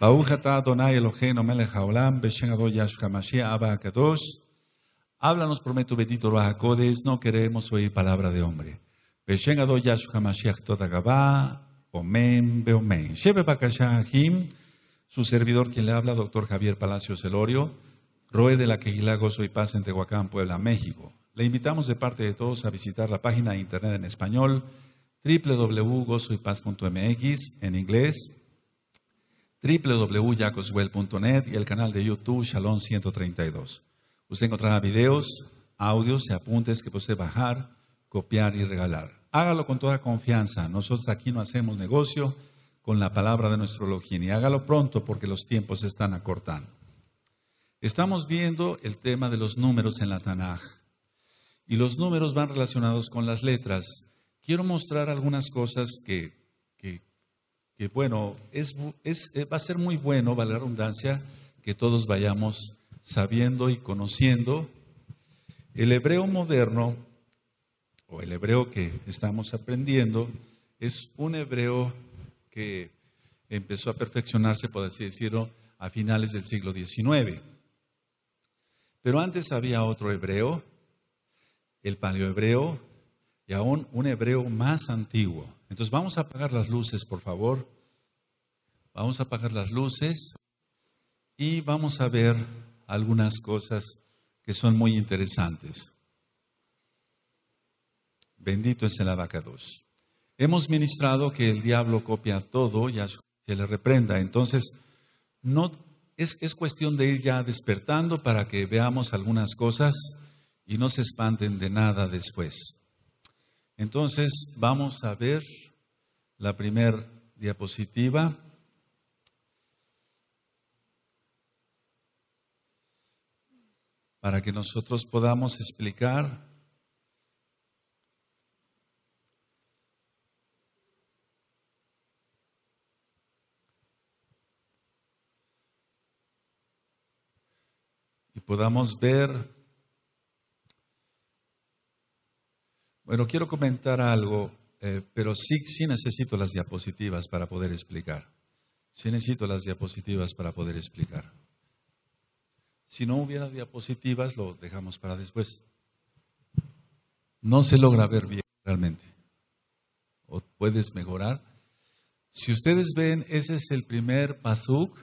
Baruch atah Adonai Eloheinu melech haolam, beshem Yahshua Mashiach Abba Kadosh. Háblanos, prometo, bendito Ruach no queremos oír palabra de hombre. Beshem Adon Yahshua Mashiach Toda Gabá, Omen, Beomen. Shebe Bakashahim, su servidor quien le habla, doctor Javier Palacios Elorio, Roe de la Quejilá Gozo y Paz en Tehuacán, Puebla, México. Le invitamos de parte de todos a visitar la página de internet en español www.gozoypaz.mx en inglés www.jacoswell.net y el canal de YouTube Shalom 132. Usted encontrará videos, audios y apuntes que puede bajar, copiar y regalar. Hágalo con toda confianza. Nosotros aquí no hacemos negocio con la palabra de nuestro Elohim y hágalo pronto porque los tiempos se están acortando. Estamos viendo el tema de los números en la Tanaj y los números van relacionados con las letras. Quiero mostrar algunas cosas que, que, que bueno, es, es, va a ser muy bueno, vale la redundancia, que todos vayamos sabiendo y conociendo. El hebreo moderno, o el hebreo que estamos aprendiendo, es un hebreo que empezó a perfeccionarse, por así decirlo, a finales del siglo XIX. Pero antes había otro hebreo, el paleohebreo, y aún un hebreo más antiguo. Entonces vamos a apagar las luces, por favor. Vamos a apagar las luces y vamos a ver algunas cosas que son muy interesantes. Bendito es el abacados. Hemos ministrado que el diablo copia todo y que le reprenda. Entonces, no, es, es cuestión de ir ya despertando para que veamos algunas cosas y no se espanten de nada después. Entonces, vamos a ver la primera diapositiva. Para que nosotros podamos explicar y podamos ver Bueno, quiero comentar algo, eh, pero sí, sí necesito las diapositivas para poder explicar. Sí necesito las diapositivas para poder explicar. Si no hubiera diapositivas, lo dejamos para después. No se logra ver bien realmente. ¿O puedes mejorar? Si ustedes ven, ese es el primer pasuk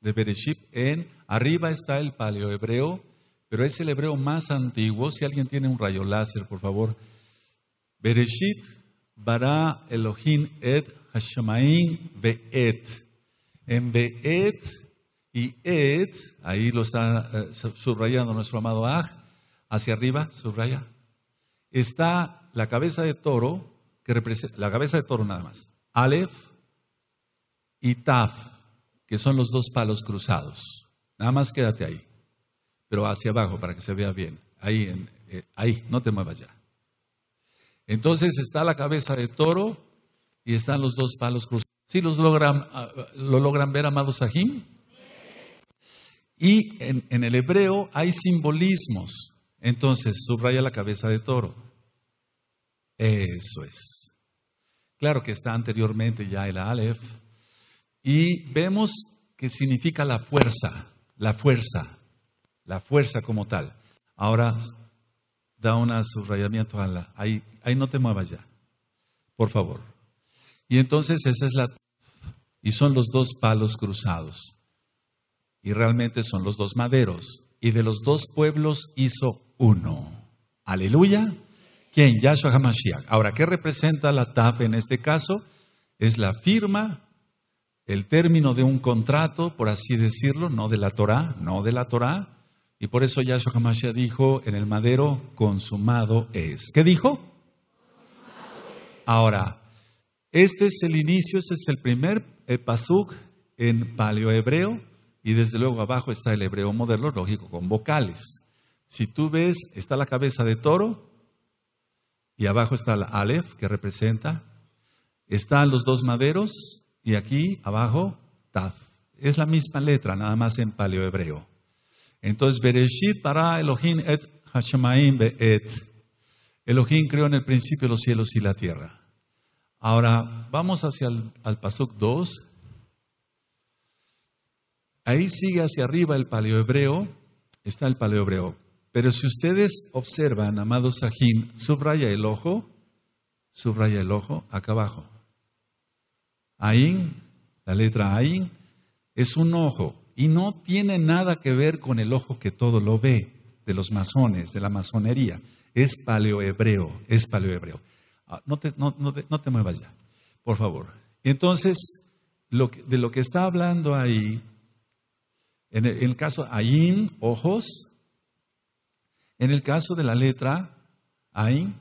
de Bereshit. En arriba está el paleohebreo, pero es el hebreo más antiguo. Si alguien tiene un rayo láser, por favor, Bereshit bara Elohim et Hashemaim ve'et. En ve'et y et, ahí lo está eh, subrayando nuestro amado Aj, hacia arriba, subraya, está la cabeza de toro, que representa, la cabeza de toro nada más, Aleph y Taf, que son los dos palos cruzados. Nada más quédate ahí, pero hacia abajo para que se vea bien. Ahí, en, eh, ahí, no te muevas ya. Entonces está la cabeza de toro y están los dos palos cruzados. ¿Sí los logran, ah, lo logran ver, amados Sahim? Y en, en, el hebreo hay simbolismos. Entonces, subraya la cabeza de toro. Eso es. Claro que está anteriormente ya el Aleph. Y vemos que significa la fuerza, la fuerza, la fuerza como tal. Ahora da un subrayamiento a la, ahí, ahí no te muevas ya, por favor. Y entonces esa es la, y son los dos palos cruzados. Y realmente son los dos maderos. Y de los dos pueblos hizo uno. Aleluya. ¿Quién? Yahshua HaMashiach. Ahora, ¿qué representa la TAP en este caso? Es la firma, el término de un contrato, por así decirlo, no de la Torah, no de la Torah, y por eso Yahshua HaMashiach dijo en el madero, consumado es. ¿Qué dijo? Ahora, este es el inicio, este es el primer eh, pasuk en paleohebreo y desde luego abajo está el hebreo moderno, lógico, con vocales. Si tú ves, está la cabeza de toro y abajo está la Aleph que representa, están los dos maderos y aquí abajo Taf. Es la misma letra, nada más en paleohebreo. Entonces, Bereshit para Elohim et Hashemaim be'et. Elohim creó en el principio los cielos y la tierra. Ahora, vamos hacia el al Pasuk 2. Ahí sigue hacia arriba el paleohebreo, está el paleohebreo. Pero si ustedes observan, amado Sajín, subraya el ojo, subraya el ojo acá abajo. Ain, la letra Ain, es un ojo y no tiene nada que ver con el ojo que todo lo ve, de los masones, de la masonería. Es paleohebreo, es paleohebreo. Ah, no te, no, te, muevas ya, por favor. Entonces, de lo que está hablando ahí, en el, caso Ain, ojos, en el caso de la letra Ain,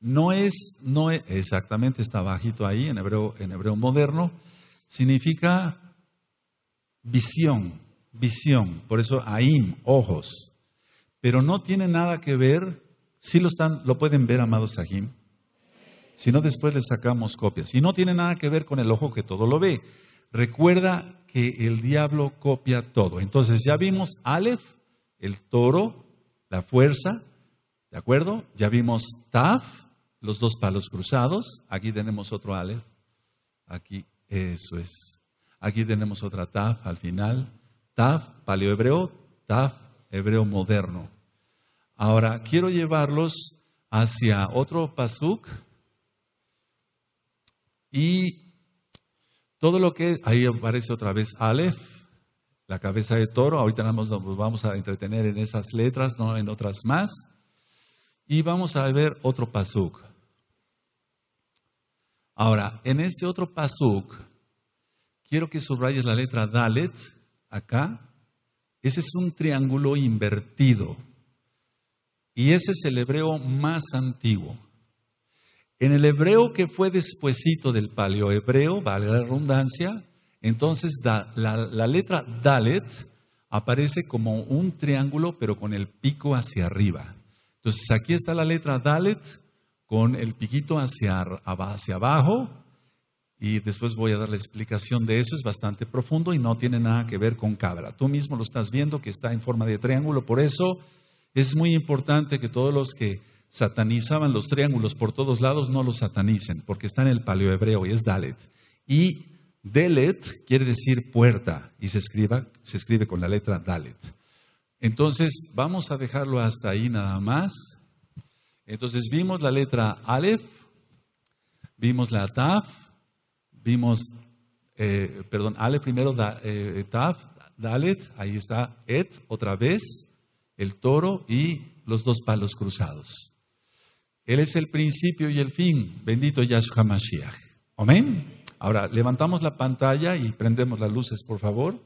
no es, no es, exactamente está bajito ahí en hebreo, en hebreo moderno, significa visión, visión, por eso Aim, ojos, pero no tiene nada que ver, si lo están, lo pueden ver, amados Sahim, si no después les sacamos copias, y no tiene nada que ver con el ojo que todo lo ve. Recuerda que el diablo copia todo. Entonces ya vimos Aleph, el toro, la fuerza, ¿de acuerdo? Ya vimos Taf, los dos palos cruzados. Aquí tenemos otro Aleph. Aquí, eso es. Aquí tenemos otra Taf al final. Taf, paleohebreo, Taf, hebreo moderno. Ahora, quiero llevarlos hacia otro pasuk y todo lo que ahí aparece otra vez Aleph, la cabeza de toro. Ahorita nos vamos a entretener en esas letras, no en otras más. Y vamos a ver otro pasuk. Ahora, en este otro pasuk, quiero que subrayes la letra Dalet acá. Ese es un triángulo invertido. Y ese es el hebreo más antiguo. En el hebreo que fue despuesito del paleohebreo, vale la redundancia, entonces la, letra Dalet aparece como un triángulo, pero con el pico hacia arriba. Entonces aquí está la letra Dalet con el piquito hacia abajo, y después voy a dar la explicación de eso, es bastante profundo y no tiene nada que ver con cabra. Tú mismo lo estás viendo que está en forma de triángulo, por eso es muy importante que todos los que satanizaban los triángulos por todos lados, no los satanicen, porque está en el paleohebreo y es Dalet. Y Delet quiere decir puerta y se, escriba, se escribe con la letra Dalet. Entonces, vamos a dejarlo hasta ahí nada más. Entonces, vimos la letra Aleph, vimos la Taf, vimos, eh, perdón, Aleph primero, eh, Taf, Dalet, ahí está Et, otra vez, el toro y los dos palos cruzados. Él es el principio y el fin. Bendito Yahshua Mashiach. Amén. Ahora, levantamos la pantalla y prendemos las luces, por favor.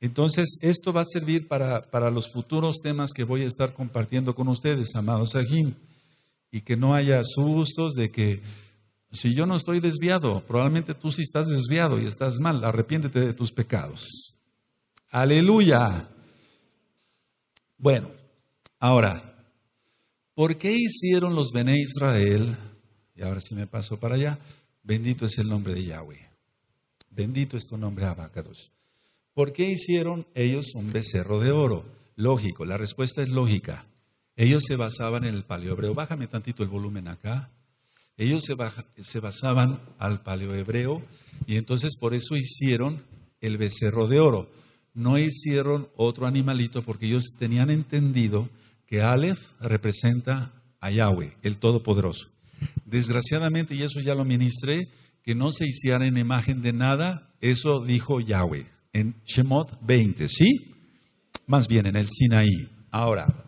Entonces, esto va a servir para, para los futuros temas que voy a estar compartiendo con ustedes, amados Sahim. Y que no haya sustos de que si yo no estoy desviado, probablemente tú sí estás desviado y estás mal. Arrepiéntete de tus pecados. Aleluya. Bueno, ahora, ¿Por qué hicieron los Bene Israel? Y ahora sí me paso para allá. Bendito es el nombre de Yahweh. Bendito es tu nombre, Abacados. ¿Por qué hicieron ellos un becerro de oro? Lógico, la respuesta es lógica. Ellos se basaban en el paleohebreo. Bájame tantito el volumen acá. Ellos se, basaban al paleohebreo y entonces por eso hicieron el becerro de oro. No hicieron otro animalito porque ellos tenían entendido que Aleph representa a Yahweh, el Todopoderoso. Desgraciadamente, y eso ya lo ministré, que no se hiciera en imagen de nada, eso dijo Yahweh en Shemot 20, ¿sí? Más bien en el Sinaí. Ahora,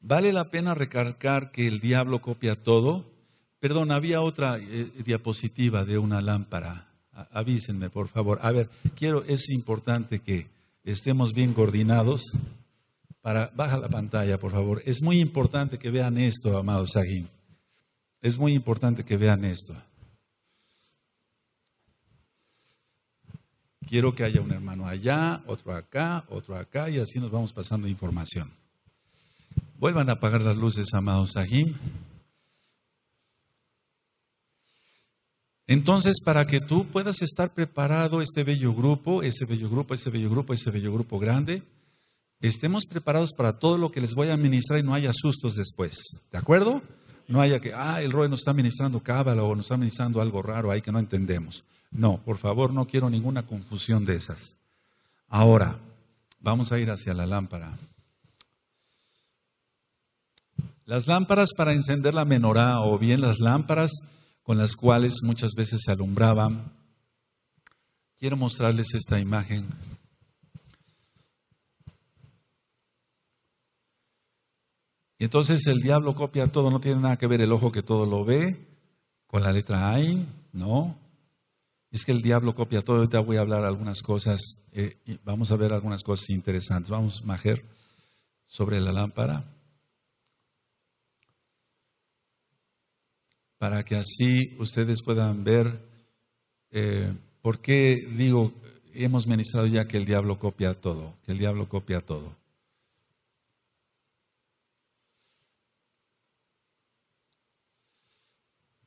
vale la pena recalcar que el diablo copia todo. Perdón, había otra eh, diapositiva de una lámpara. avísenme, por favor. A ver, quiero, es importante que estemos bien coordinados baja la pantalla, por favor. Es muy importante que vean esto, amados Sahim. Es muy importante que vean esto. Quiero que haya un hermano allá, otro acá, otro acá, y así nos vamos pasando información. Vuelvan a apagar las luces, amados Sahim. Entonces, para que tú puedas estar preparado, este bello grupo, ese bello grupo, ese bello grupo, ese bello grupo grande, estemos preparados para todo lo que les voy a administrar y no haya sustos después. ¿De acuerdo? no haya que, ah, el Roe nos está ministrando cábala o nos está ministrando algo raro ahí que no entendemos. No, por favor, no quiero ninguna confusión de esas. Ahora, vamos a ir hacia la lámpara. Las lámparas para encender la menorá o bien las lámparas con las cuales muchas veces se alumbraban. Quiero mostrarles esta imagen. Y entonces el diablo copia todo, no tiene nada que ver el ojo que todo lo ve con la letra Ain, no. Es que el diablo copia todo. Ahorita voy a hablar algunas cosas, eh, vamos a ver algunas cosas interesantes. Vamos, Majer, sobre la lámpara. Para que así ustedes puedan ver eh, por qué digo, hemos ministrado ya que el diablo copia todo, que el diablo copia todo.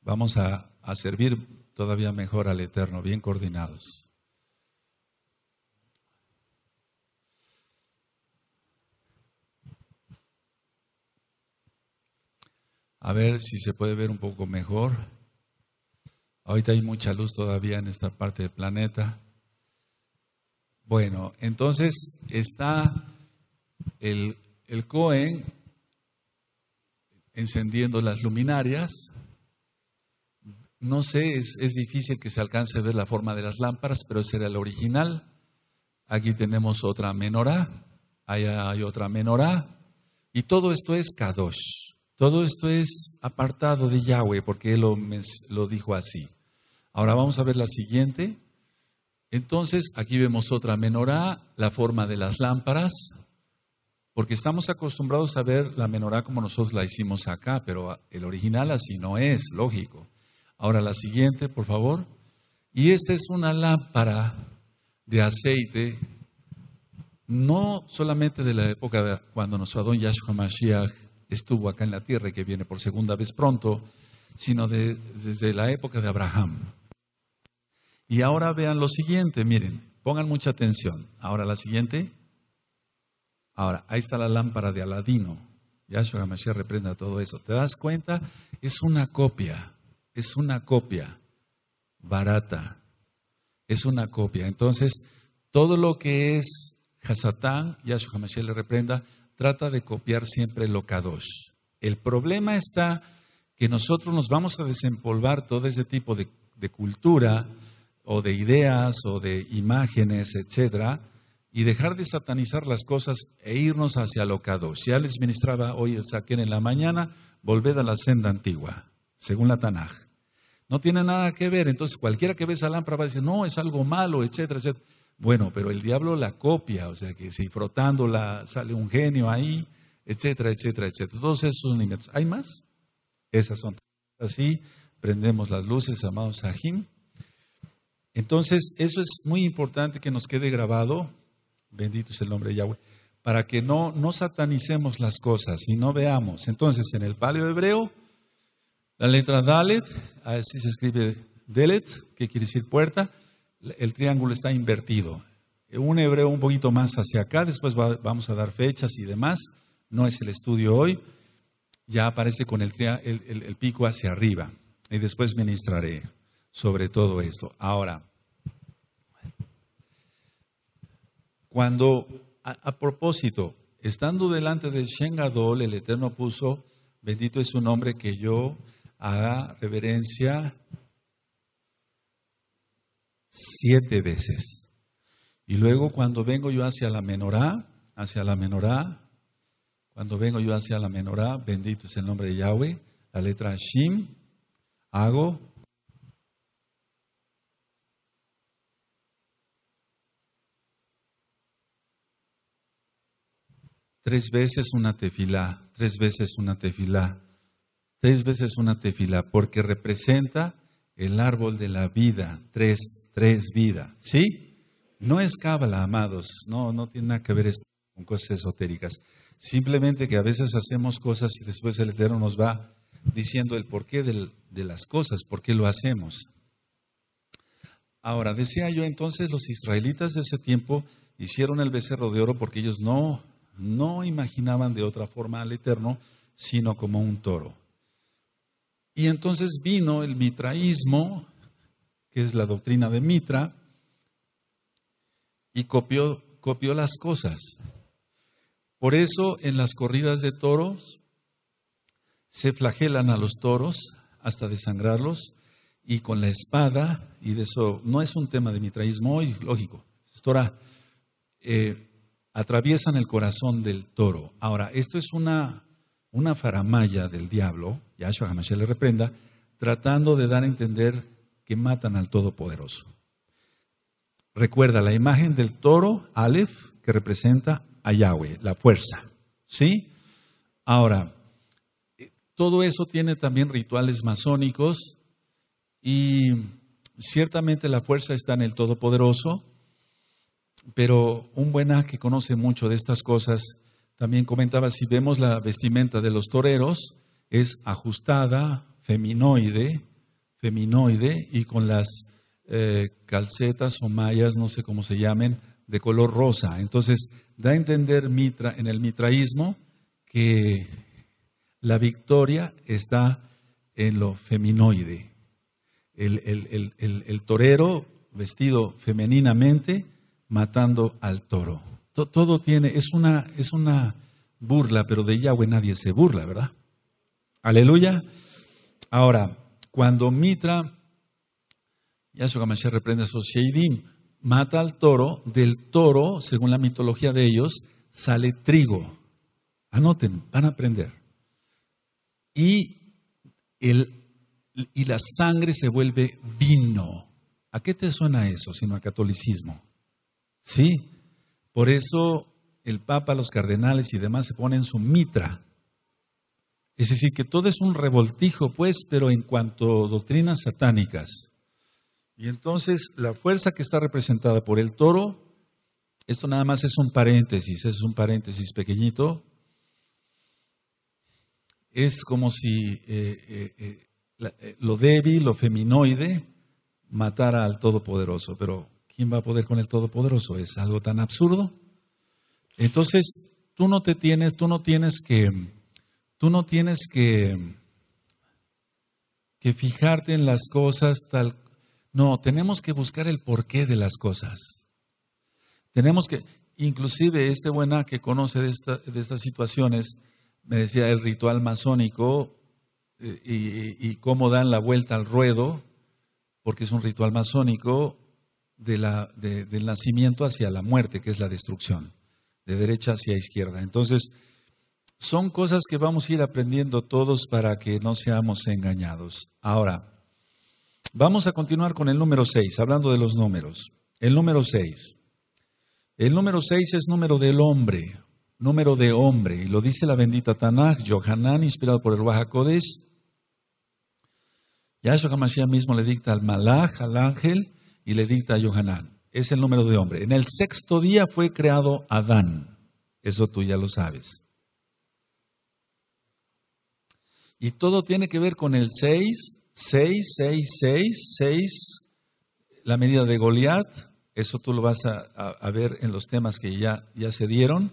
Vamos a, a servir todavía mejor al Eterno, bien coordinados. A ver si se puede ver un poco mejor. Ahorita hay mucha luz todavía en esta parte del planeta. Bueno, entonces está el, el Cohen encendiendo las luminarias. No sé, es, es, difícil que se alcance a ver la forma de las lámparas, pero ese era el original. Aquí tenemos otra menorá, allá hay otra menorá, y todo esto es Kadosh. Todo esto es apartado de Yahweh porque Él lo, lo dijo así. Ahora vamos a ver la siguiente. Entonces, aquí vemos otra menorá, la forma de las lámparas, porque estamos acostumbrados a ver la menorá como nosotros la hicimos acá, pero el original así no es, lógico. Ahora la siguiente, por favor. Y esta es una lámpara de aceite, no solamente de la época de cuando nos Adón Yahshua Mashiach estuvo acá en la tierra y que viene por segunda vez pronto, sino desde la época de Abraham. Y ahora vean lo siguiente, miren, pongan mucha atención. Ahora la siguiente. Ahora, ahí está la lámpara de Aladino. Yahshua Mashiach reprenda todo eso. ¿Te das cuenta? Es una copia, es una copia barata, es una copia. Entonces, todo lo que es Hasatán, Yahshua Mashiach le reprenda, trata de copiar siempre lo Kadosh. El problema está que nosotros nos vamos a desempolvar todo ese tipo de, cultura o de ideas o de imágenes, etcétera, y dejar de satanizar las cosas e irnos hacia lo Kadosh. Ya les ministraba hoy el Saquén en la mañana, volved a la senda antigua, según la Tanaj. No tiene nada que ver, entonces cualquiera que ve esa lámpara va a decir, no, es algo malo, etcétera, etcétera. Bueno, pero el diablo la copia, o sea que si frotándola sale un genio ahí, etcétera, etcétera, etcétera. Todos esos son inventos. ¿Hay más? Esas son. Así prendemos las luces, amados Sahim. Entonces, eso es muy importante que nos quede grabado, bendito es el nombre de Yahweh, para que no, no satanicemos las cosas y no veamos. Entonces, en el paleo hebreo, la letra Dalet, así se escribe Delet, que quiere decir puerta, el triángulo está invertido. Un hebreo un poquito más hacia acá, después vamos a dar fechas y demás. No es el estudio hoy. Ya aparece con el, el, pico hacia arriba. Y después ministraré sobre todo esto. Ahora, cuando, a, propósito, estando delante del Shengadol, el Eterno puso, bendito es su nombre, que yo haga reverencia siete veces. Y luego cuando vengo yo hacia la menorá, hacia la menorá, cuando vengo yo hacia la menorá, bendito es el nombre de Yahweh, la letra Shim, hago tres veces una tefilá, tres veces una tefilá, tres veces una tefilá, porque representa el árbol de la vida, tres, tres vidas, ¿sí? No es cábala, amados, no, no tiene nada que ver con cosas esotéricas. Simplemente que a veces hacemos cosas y después el Eterno nos va diciendo el porqué de las cosas, por qué lo hacemos. Ahora, decía yo entonces, los israelitas de ese tiempo hicieron el becerro de oro porque ellos no, no imaginaban de otra forma al Eterno, sino como un toro. Y entonces vino el mitraísmo, que es la doctrina de Mitra, y copió, copió las cosas. Por eso en las corridas de toros se flagelan a los toros hasta desangrarlos y con la espada, y de eso no es un tema de mitraísmo hoy, lógico, Estora, eh, atraviesan el corazón del toro. Ahora, esto es una, una faramaya del diablo, Yahshua Hamashiach le reprenda, tratando de dar a entender que matan al Todopoderoso. Recuerda la imagen del toro, Aleph, que representa a Yahweh, la fuerza. ¿Sí? Ahora, todo eso tiene también rituales masónicos y ciertamente la fuerza está en el Todopoderoso, pero un buena que conoce mucho de estas cosas también comentaba, si vemos la vestimenta de los toreros, es ajustada, feminoide, feminoide y con las eh, calcetas o mallas, no sé cómo se llamen, de color rosa. Entonces, da a entender mitra, en el mitraísmo que la victoria está en lo feminoide. El, torero vestido femeninamente matando al toro. Todo tiene, es una, es una burla, pero de Yahweh nadie se burla, ¿verdad? Aleluya. Ahora, cuando Mitra, Yahshua Mashiach reprende a esos Sheidim, mata al toro, del toro, según la mitología de ellos, sale trigo. Anoten, van a aprender. Y, el, y la sangre se vuelve vino. ¿A qué te suena eso, sino a catolicismo? Sí, por eso el Papa, los cardenales y demás se ponen su mitra. Es decir, que todo es un revoltijo, pues, pero en cuanto a doctrinas satánicas. Y entonces la fuerza que está representada por el toro, esto nada más es un paréntesis, es un paréntesis pequeñito, es como si eh, eh, eh, lo débil, lo feminoide, matara al Todopoderoso. Pero ¿quién va a poder con el Todopoderoso? Es algo tan absurdo. Entonces, tú no te tienes, tú no tienes que, tú no tienes que, que fijarte en las cosas tal no, tenemos que buscar el porqué de las cosas. Tenemos que, inclusive este buena que conoce de, estas situaciones, me decía el ritual masónico eh, y, cómo dan la vuelta al ruedo, porque es un ritual masónico de la, del nacimiento hacia la muerte, que es la destrucción, de derecha hacia izquierda. Entonces, son cosas que vamos a ir aprendiendo todos para que no seamos engañados. Ahora, Vamos a continuar con el número 6, hablando de los números. El número 6. El número 6 es número del hombre, número de hombre, y lo dice la bendita Tanakh, Yohanan, inspirado por el Baja Kodesh. Yahshua HaMashiach mismo le dicta al Malach, al ángel, y le dicta a Yohanan. Es el número de hombre. En el sexto día fue creado Adán. Eso tú ya lo sabes. Y todo tiene que ver con el 6, 6, 6, 6, 6, la medida de Goliat, eso tú lo vas a, ver en los temas que ya, ya se dieron.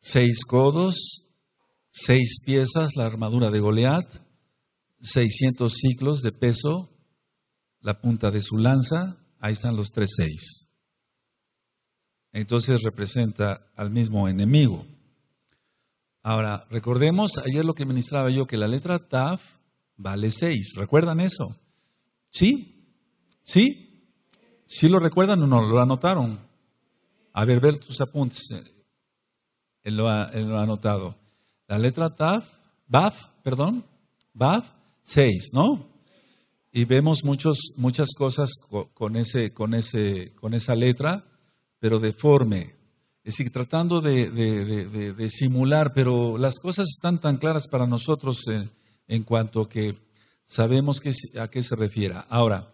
Seis codos, seis piezas, la armadura de Goliat, 600 ciclos de peso, la punta de su lanza, ahí están los tres seis. Entonces representa al mismo enemigo. Ahora, recordemos, ayer lo que ministraba yo, que la letra Taf vale 6. ¿Recuerdan eso? ¿Sí? ¿Sí? ¿Sí lo recuerdan o no? ¿Lo anotaron? A ver, ver tus apuntes. Él lo ha, anotado. La letra TAF, BAF, perdón, BAF, 6, ¿no? Y vemos muchos, muchas cosas con, ese, con, ese, con esa letra, pero deforme. Es decir, tratando de, simular, pero las cosas están tan claras para nosotros. Eh, en cuanto que sabemos a qué se refiere. Ahora,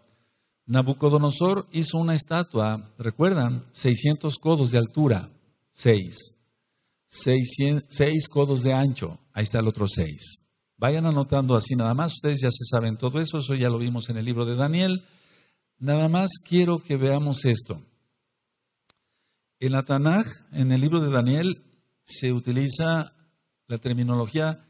Nabucodonosor hizo una estatua, ¿recuerdan? 600 codos de altura, 6. 6 codos de ancho, ahí está el otro 6. Vayan anotando así nada más, ustedes ya se saben todo eso, eso ya lo vimos en el libro de Daniel. Nada más quiero que veamos esto. En la en el libro de Daniel, se utiliza la terminología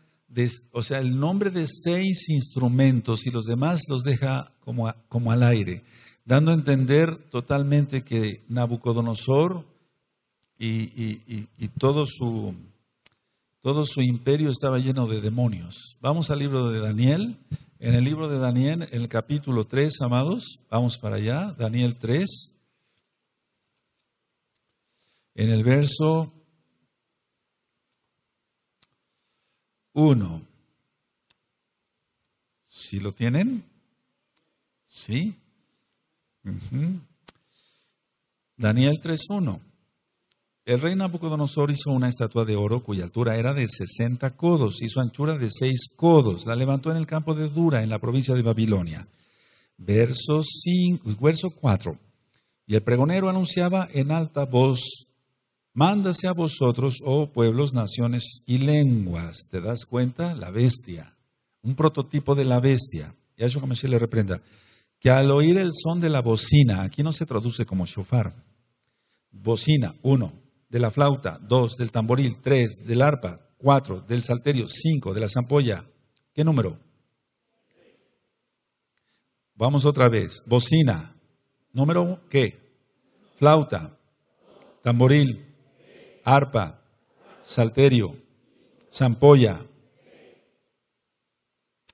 o sea, el nombre de seis instrumentos y los demás los deja como, como al aire, dando a entender totalmente que Nabucodonosor y, todo, su, todo su imperio estaba lleno de demonios. Vamos al libro de Daniel. En el libro de Daniel, en el capítulo 3, amados, vamos para allá, Daniel 3. En el verso 1. ¿Sí lo tienen? ¿Sí? Daniel 3.1. El rey Nabucodonosor hizo una estatua de oro cuya altura era de 60 codos y su anchura de 6 codos. La levantó en el campo de Dura, en la provincia de Babilonia. Verso, 5, verso 4. Y el pregonero anunciaba en alta voz Mándase a vosotros, oh pueblos, naciones y lenguas. ¿Te das cuenta? La bestia. Un prototipo de la bestia. Y a eso como se le reprenda. Que al oír el son de la bocina, aquí no se traduce como shofar. Bocina, uno. De la flauta, dos. Del tamboril, tres. Del arpa, cuatro. Del salterio, cinco. De la zampolla, ¿qué número? Vamos otra vez. Bocina. Número qué? Flauta. Tamboril arpa, salterio, zampolla.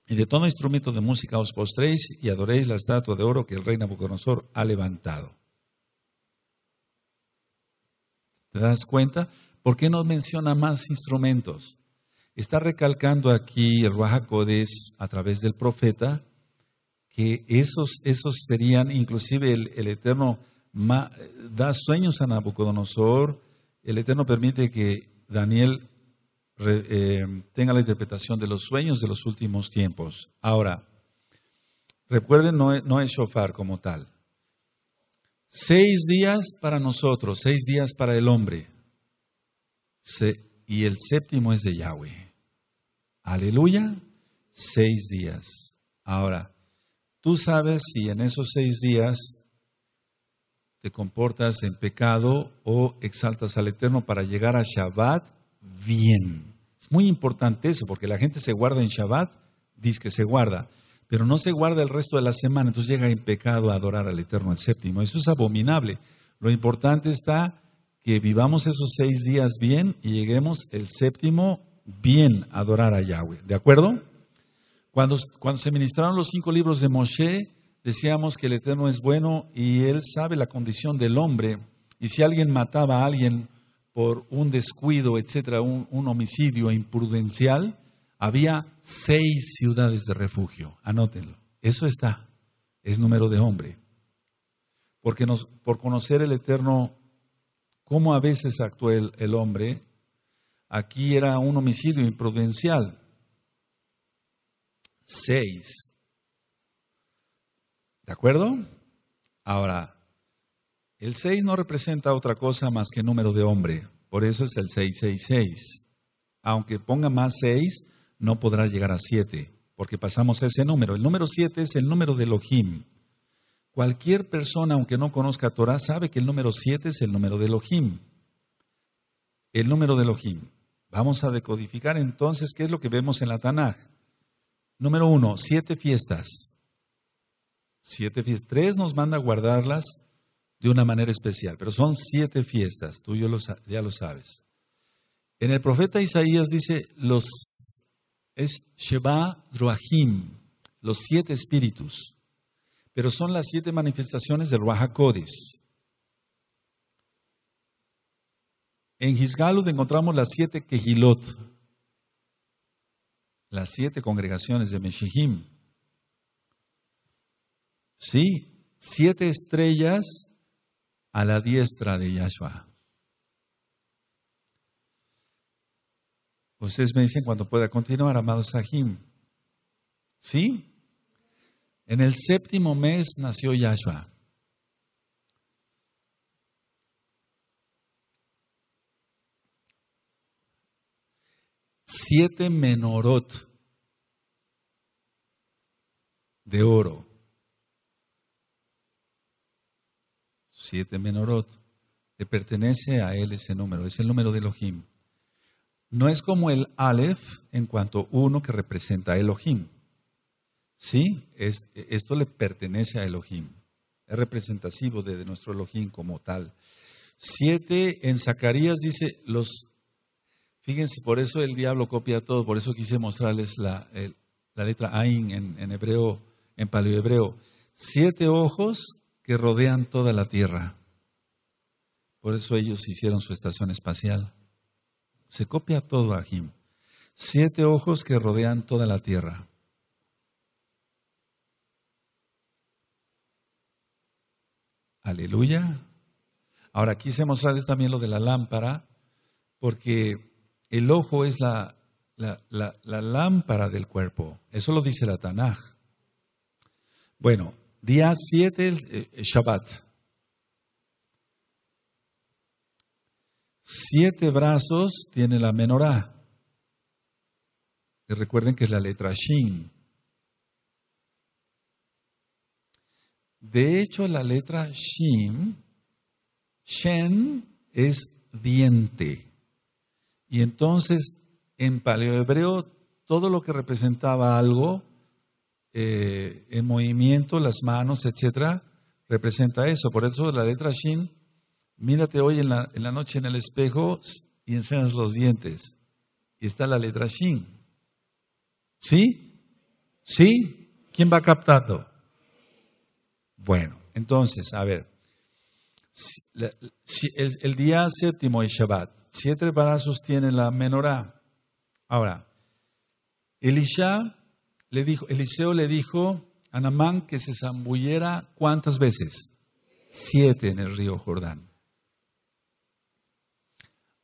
Y de todo instrumento de música os postréis y adoréis la estatua de oro que el rey Nabucodonosor ha levantado. ¿Te das cuenta? ¿Por qué no menciona más instrumentos? Está recalcando aquí el Rajacodes a través del profeta que esos, esos serían, inclusive el, el Eterno da sueños a Nabucodonosor, el Eterno permite que Daniel eh, tenga la interpretación de los sueños de los últimos tiempos. Ahora, recuerden, no no es shofar como tal. Seis días para nosotros, seis días para el hombre. y el séptimo es de Yahweh. Aleluya, seis días. Ahora, tú sabes si en esos seis días te comportas en pecado o exaltas al Eterno para llegar a Shabbat bien. Es muy importante eso, porque la gente se guarda en Shabbat, dice que se guarda, pero no se guarda el resto de la semana, entonces llega en pecado a adorar al Eterno el séptimo. Eso es abominable. Lo importante está que vivamos esos seis días bien y lleguemos el séptimo bien a adorar a Yahweh. ¿De acuerdo? Cuando, cuando se ministraron los cinco libros de Moshe, decíamos que el Eterno es bueno y Él sabe la condición del hombre. Y si alguien mataba a alguien por un descuido, etcétera, un, homicidio imprudencial, había seis ciudades de refugio. Anótenlo. Eso está. Es número de hombre. Porque nos, por conocer el Eterno, cómo a veces actúa el, hombre, aquí era un homicidio imprudencial. Seis. ¿De acuerdo? Ahora, el 6 no representa otra cosa más que número de hombre, por eso es el 666. Aunque ponga más 6, no podrá llegar a 7, porque pasamos ese número. El número 7 es el número de Elohim. Cualquier persona, aunque no conozca Torah, sabe que el número 7 es el número de Elohim. El número de Elohim. Vamos a decodificar entonces qué es lo que vemos en la Tanaj. Número 1, siete fiestas. Siete fiestas. Tres nos manda a guardarlas de una manera especial, pero son siete fiestas, tú ya lo sabes. En el profeta Isaías dice, los, es Sheba Droahim, los siete espíritus, pero son las siete manifestaciones del Ruach En Gisgalud encontramos las siete Kehilot, las siete congregaciones de Meshihim. Sí, siete estrellas a la diestra de Yahshua. Ustedes me dicen cuando pueda continuar, amado Sahim. ¿Sí? En el séptimo mes nació Yahshua. Siete menorot de oro siete menorot, le pertenece a él ese número, es el número de Elohim. No es como el Aleph en cuanto uno que representa a Elohim. Sí, esto le pertenece a Elohim. Es representativo de, nuestro Elohim como tal. Siete, en Zacarías dice, los, fíjense, por eso el diablo copia todo, por eso quise mostrarles la, letra Ain en, en hebreo, en paleohebreo. Siete ojos que rodean toda la tierra. Por eso ellos hicieron su estación espacial. Se copia todo a. Siete ojos que rodean toda la tierra. Aleluya. Ahora quise mostrarles también lo de la lámpara, porque el ojo es la, la, lámpara del cuerpo. Eso lo dice la Tanaj. Bueno, día 7, eh, Shabbat. Siete brazos tiene la menorá. Y recuerden que es la letra Shin. De hecho, la letra Shin, Shen es diente. Y entonces, en paleohebreo, todo lo que representaba algo eh, en movimiento, las manos, etcétera, representa eso. Por eso la letra Shin, mírate hoy en la, noche en el espejo y enseñas los dientes. Y está la letra Shin. ¿Sí? ¿Sí? ¿Quién va captando? Bueno, entonces, a ver, el, día séptimo es Shabbat, siete brazos tiene la menorá. Ahora, Elisha le dijo, Eliseo le dijo a Namán que se zambullera cuántas veces? Siete en el río Jordán.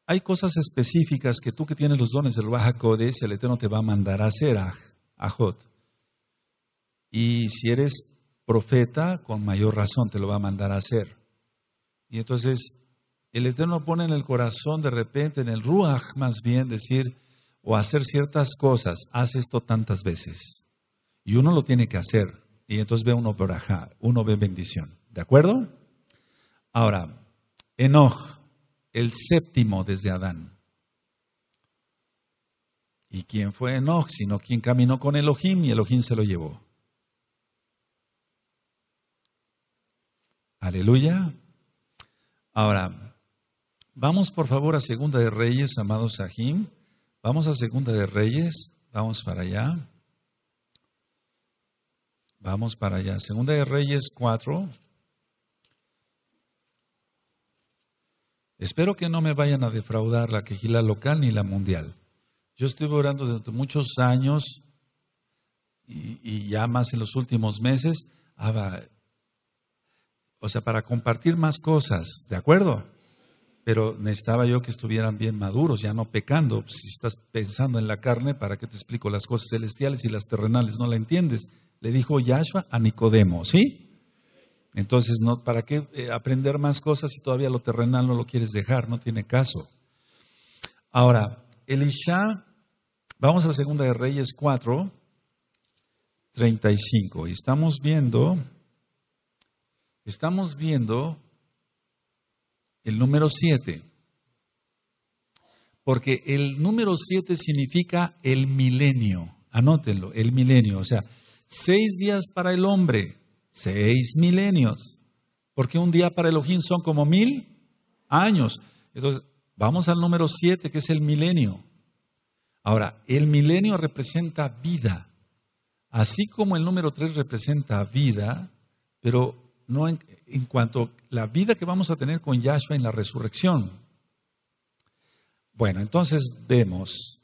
Hay cosas específicas que tú que tienes los dones del Baja Codes, el Eterno te va a mandar a hacer, a, a Y si eres profeta, con mayor razón te lo va a mandar a hacer. Y entonces el Eterno pone en el corazón de repente, en el Ruach más bien, decir o hacer ciertas cosas, haz esto tantas veces. Y uno lo tiene que hacer. Y entonces ve uno por ajá, uno ve bendición. ¿De acuerdo? Ahora, Enoch, el séptimo desde Adán. ¿Y quién fue Enoch? Sino quien caminó con Elohim y Elohim se lo llevó. Aleluya. Ahora, vamos por favor a Segunda de Reyes, amados Sahim. Vamos a Segunda de Reyes. Vamos para allá. Vamos para allá. Segunda de Reyes 4. Espero que no me vayan a defraudar la quejila local ni la mundial. Yo estuve orando durante muchos años y, ya más en los últimos meses. Ah, o sea, para compartir más cosas, ¿de acuerdo? Pero necesitaba yo que estuvieran bien maduros, ya no pecando. Si estás pensando en la carne, ¿para qué te explico las cosas celestiales y las terrenales? No la entiendes. Le dijo Yahshua a Nicodemo, ¿sí? Entonces, no, ¿para qué eh, aprender más cosas si todavía lo terrenal no lo quieres dejar? No tiene caso. Ahora, Elisha, vamos a Segunda de Reyes 4, 35. Y estamos viendo estamos viendo el número 7. Porque el número 7 significa el milenio. Anótenlo, el milenio. O sea, seis días para el hombre, seis milenios. Porque un día para Elohim son como mil años. Entonces, vamos al número 7, que es el milenio. Ahora, el milenio representa vida. Así como el número 3 representa vida, pero no en, cuanto a la vida que vamos a tener con Yahshua en la resurrección. Bueno, entonces vemos,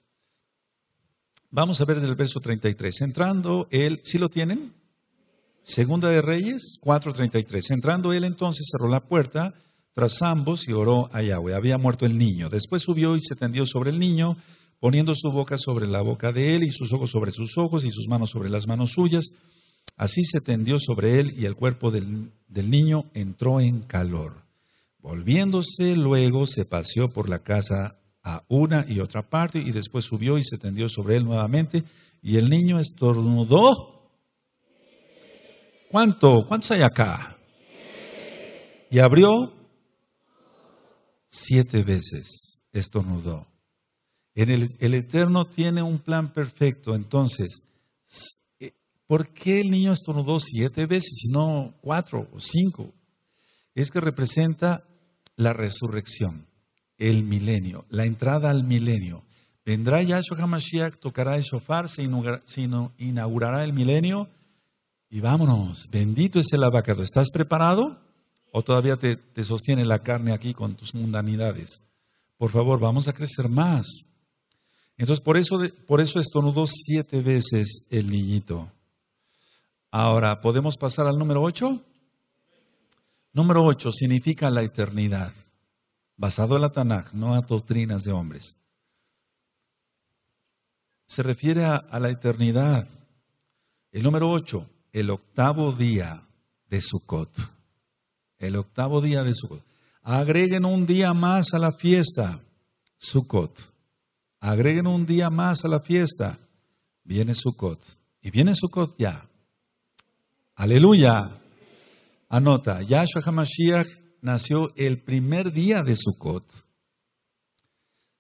vamos a ver desde el verso 33, entrando él, ¿sí lo tienen? Segunda de Reyes 4:33, entrando él entonces cerró la puerta tras ambos y oró a Yahweh. Había muerto el niño. Después subió y se tendió sobre el niño, poniendo su boca sobre la boca de él y sus ojos sobre sus ojos y sus manos sobre las manos suyas. Así se tendió sobre él y el cuerpo del, niño entró en calor. Volviéndose luego se paseó por la casa a una y otra parte y después subió y se tendió sobre él nuevamente y el niño estornudó. ¿Cuánto? ¿Cuántos hay acá? Y abrió siete veces, estornudó. El Eterno tiene un plan perfecto. Entonces, eh, ¿por qué el niño estornudó siete veces y no cuatro o cinco? Es que representa la resurrección, el milenio, la entrada al milenio. Vendrá Yahshua HaMashiach, tocará el shofar, se inaugurará el milenio y vámonos. Bendito es el abacado. ¿Estás preparado? ¿O todavía te, sostiene la carne aquí con tus mundanidades? Por favor, vamos a crecer más. Entonces, por eso, por eso estornudó siete veces el niñito. Ahora, ¿podemos pasar al número ocho? Número ocho significa la eternidad, basado en la Tanakh, no a doctrinas de hombres. Se refiere a, la eternidad. El número ocho, el octavo día de Sukkot. El octavo día de Sukkot. Agreguen un día más a la fiesta, Sukkot. Agreguen un día más a la fiesta. Viene Sukkot. Y viene Sukkot ya. Aleluya. Anota, Yahshua HaMashiach nació el primer día de Sukkot.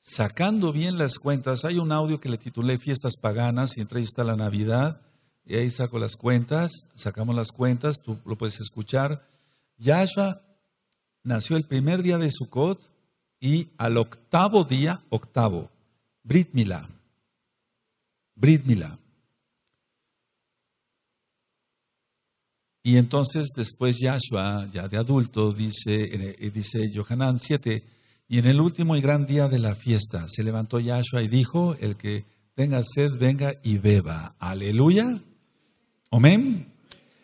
Sacando bien las cuentas, hay un audio que le titulé Fiestas Paganas y entre ahí está la Navidad. Y ahí saco las cuentas, sacamos las cuentas, tú lo puedes escuchar. Yahshua nació el primer día de Sukkot y al octavo día, octavo, Brit Milá. Brit. Y entonces después Yahshua, ya de adulto, dice, eh, dice Yohanan 7, y en el último y gran día de la fiesta se levantó Yahshua y dijo, el que tenga sed, venga y beba. Aleluya. Amén.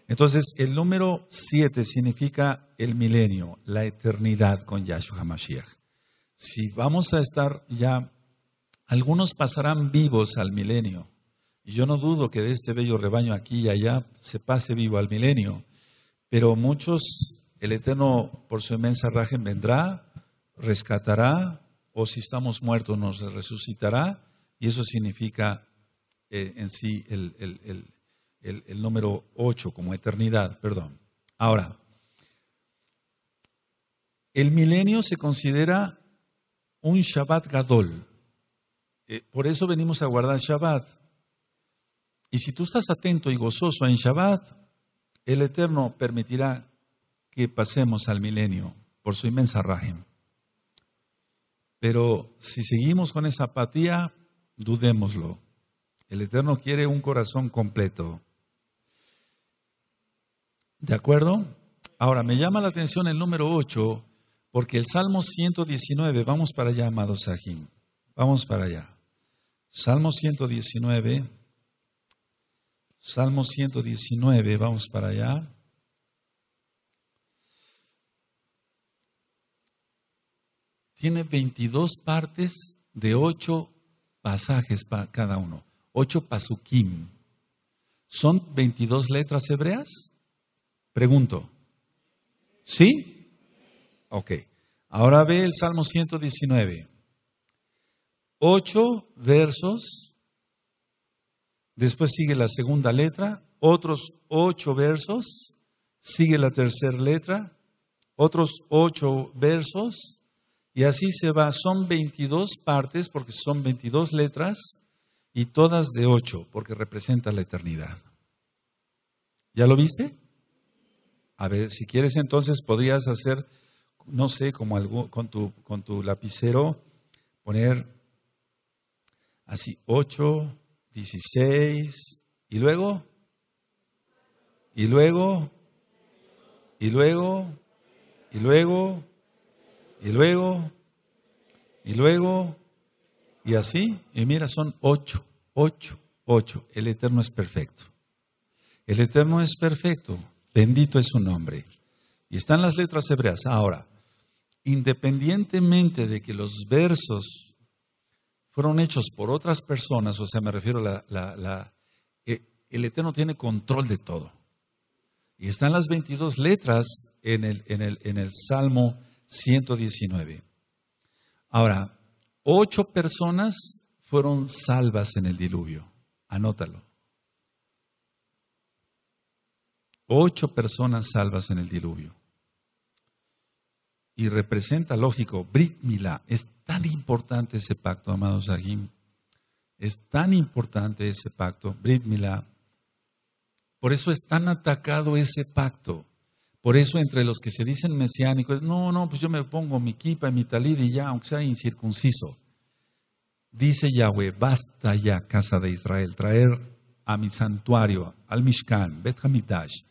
Entonces el número 7 significa el milenio, la eternidad con Yahshua HaMashiach. Si vamos a estar ya, algunos pasarán vivos al milenio y yo no dudo que de este bello rebaño aquí y allá se pase vivo al milenio, pero muchos, el Eterno por su inmensa rajen vendrá, rescatará, o si estamos muertos nos resucitará, y eso significa eh, en sí el, el, número 8 como eternidad, perdón. Ahora, el milenio se considera un Shabbat Gadol. Eh, por eso venimos a guardar Shabbat. Y si tú estás atento y gozoso en Shabbat, el Eterno permitirá que pasemos al milenio por su inmensa rajem. Pero si seguimos con esa apatía, dudémoslo. El Eterno quiere un corazón completo. ¿De acuerdo? Ahora, me llama la atención el número 8, porque el Salmo 119, vamos para allá, amados Sahim, vamos para allá. Salmo 119. Salmo 119, vamos para allá. Tiene 22 partes de 8 pasajes para cada uno, 8 pasukim. ¿Son 22 letras hebreas? Pregunto. ¿Sí? Ok. Ahora ve el Salmo 119. Ocho versos Después sigue la segunda letra, otros ocho versos, sigue la tercera letra, otros ocho versos, y así se va. Son 22 partes porque son 22 letras y todas de ocho porque representan la eternidad. ¿Ya lo viste? A ver, si quieres entonces podrías hacer, no sé, como algo, con, tu, con tu lapicero, poner así, ocho, 16, y luego, y luego, y luego, y luego, y luego, y luego, y así, y mira, son ocho, ocho, ocho. El Eterno es perfecto. El Eterno es perfecto. Bendito es su nombre. Y están las letras hebreas. Ahora, independientemente de que los versos fueron hechos por otras personas, o sea, me refiero a la, eh, el Eterno tiene control de todo. Y están las 22 letras en el, en el, en el Salmo 119. Ahora, ocho personas fueron salvas en el diluvio. Anótalo. Ocho personas salvas en el diluvio. y representa, lógico, Brit Milá. Es tan importante ese pacto, amados Sahim. Es tan importante ese pacto, Brit Milá. Por eso es tan atacado ese pacto. Por eso entre los que se dicen mesiánicos, no, no, pues yo me pongo mi kipa y mi talid y ya, aunque sea incircunciso. Dice Yahweh, basta ya, casa de Israel, traer a mi santuario, al Mishkan, Bet Hamidash,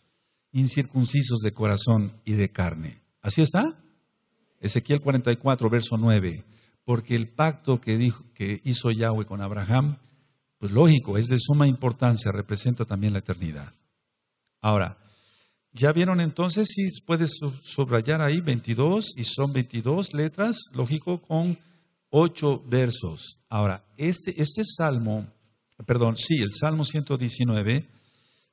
incircuncisos de corazón y de carne. ¿Así está? Ezequiel 44, verso 9. Porque el pacto que, dijo, que hizo Yahweh con Abraham, pues lógico, es de suma importancia, representa también la eternidad. Ahora, ¿ya vieron entonces si puedes subrayar ahí 22 y son 22 letras, lógico, con 8 versos? Ahora, este, este salmo, perdón, sí, el salmo 119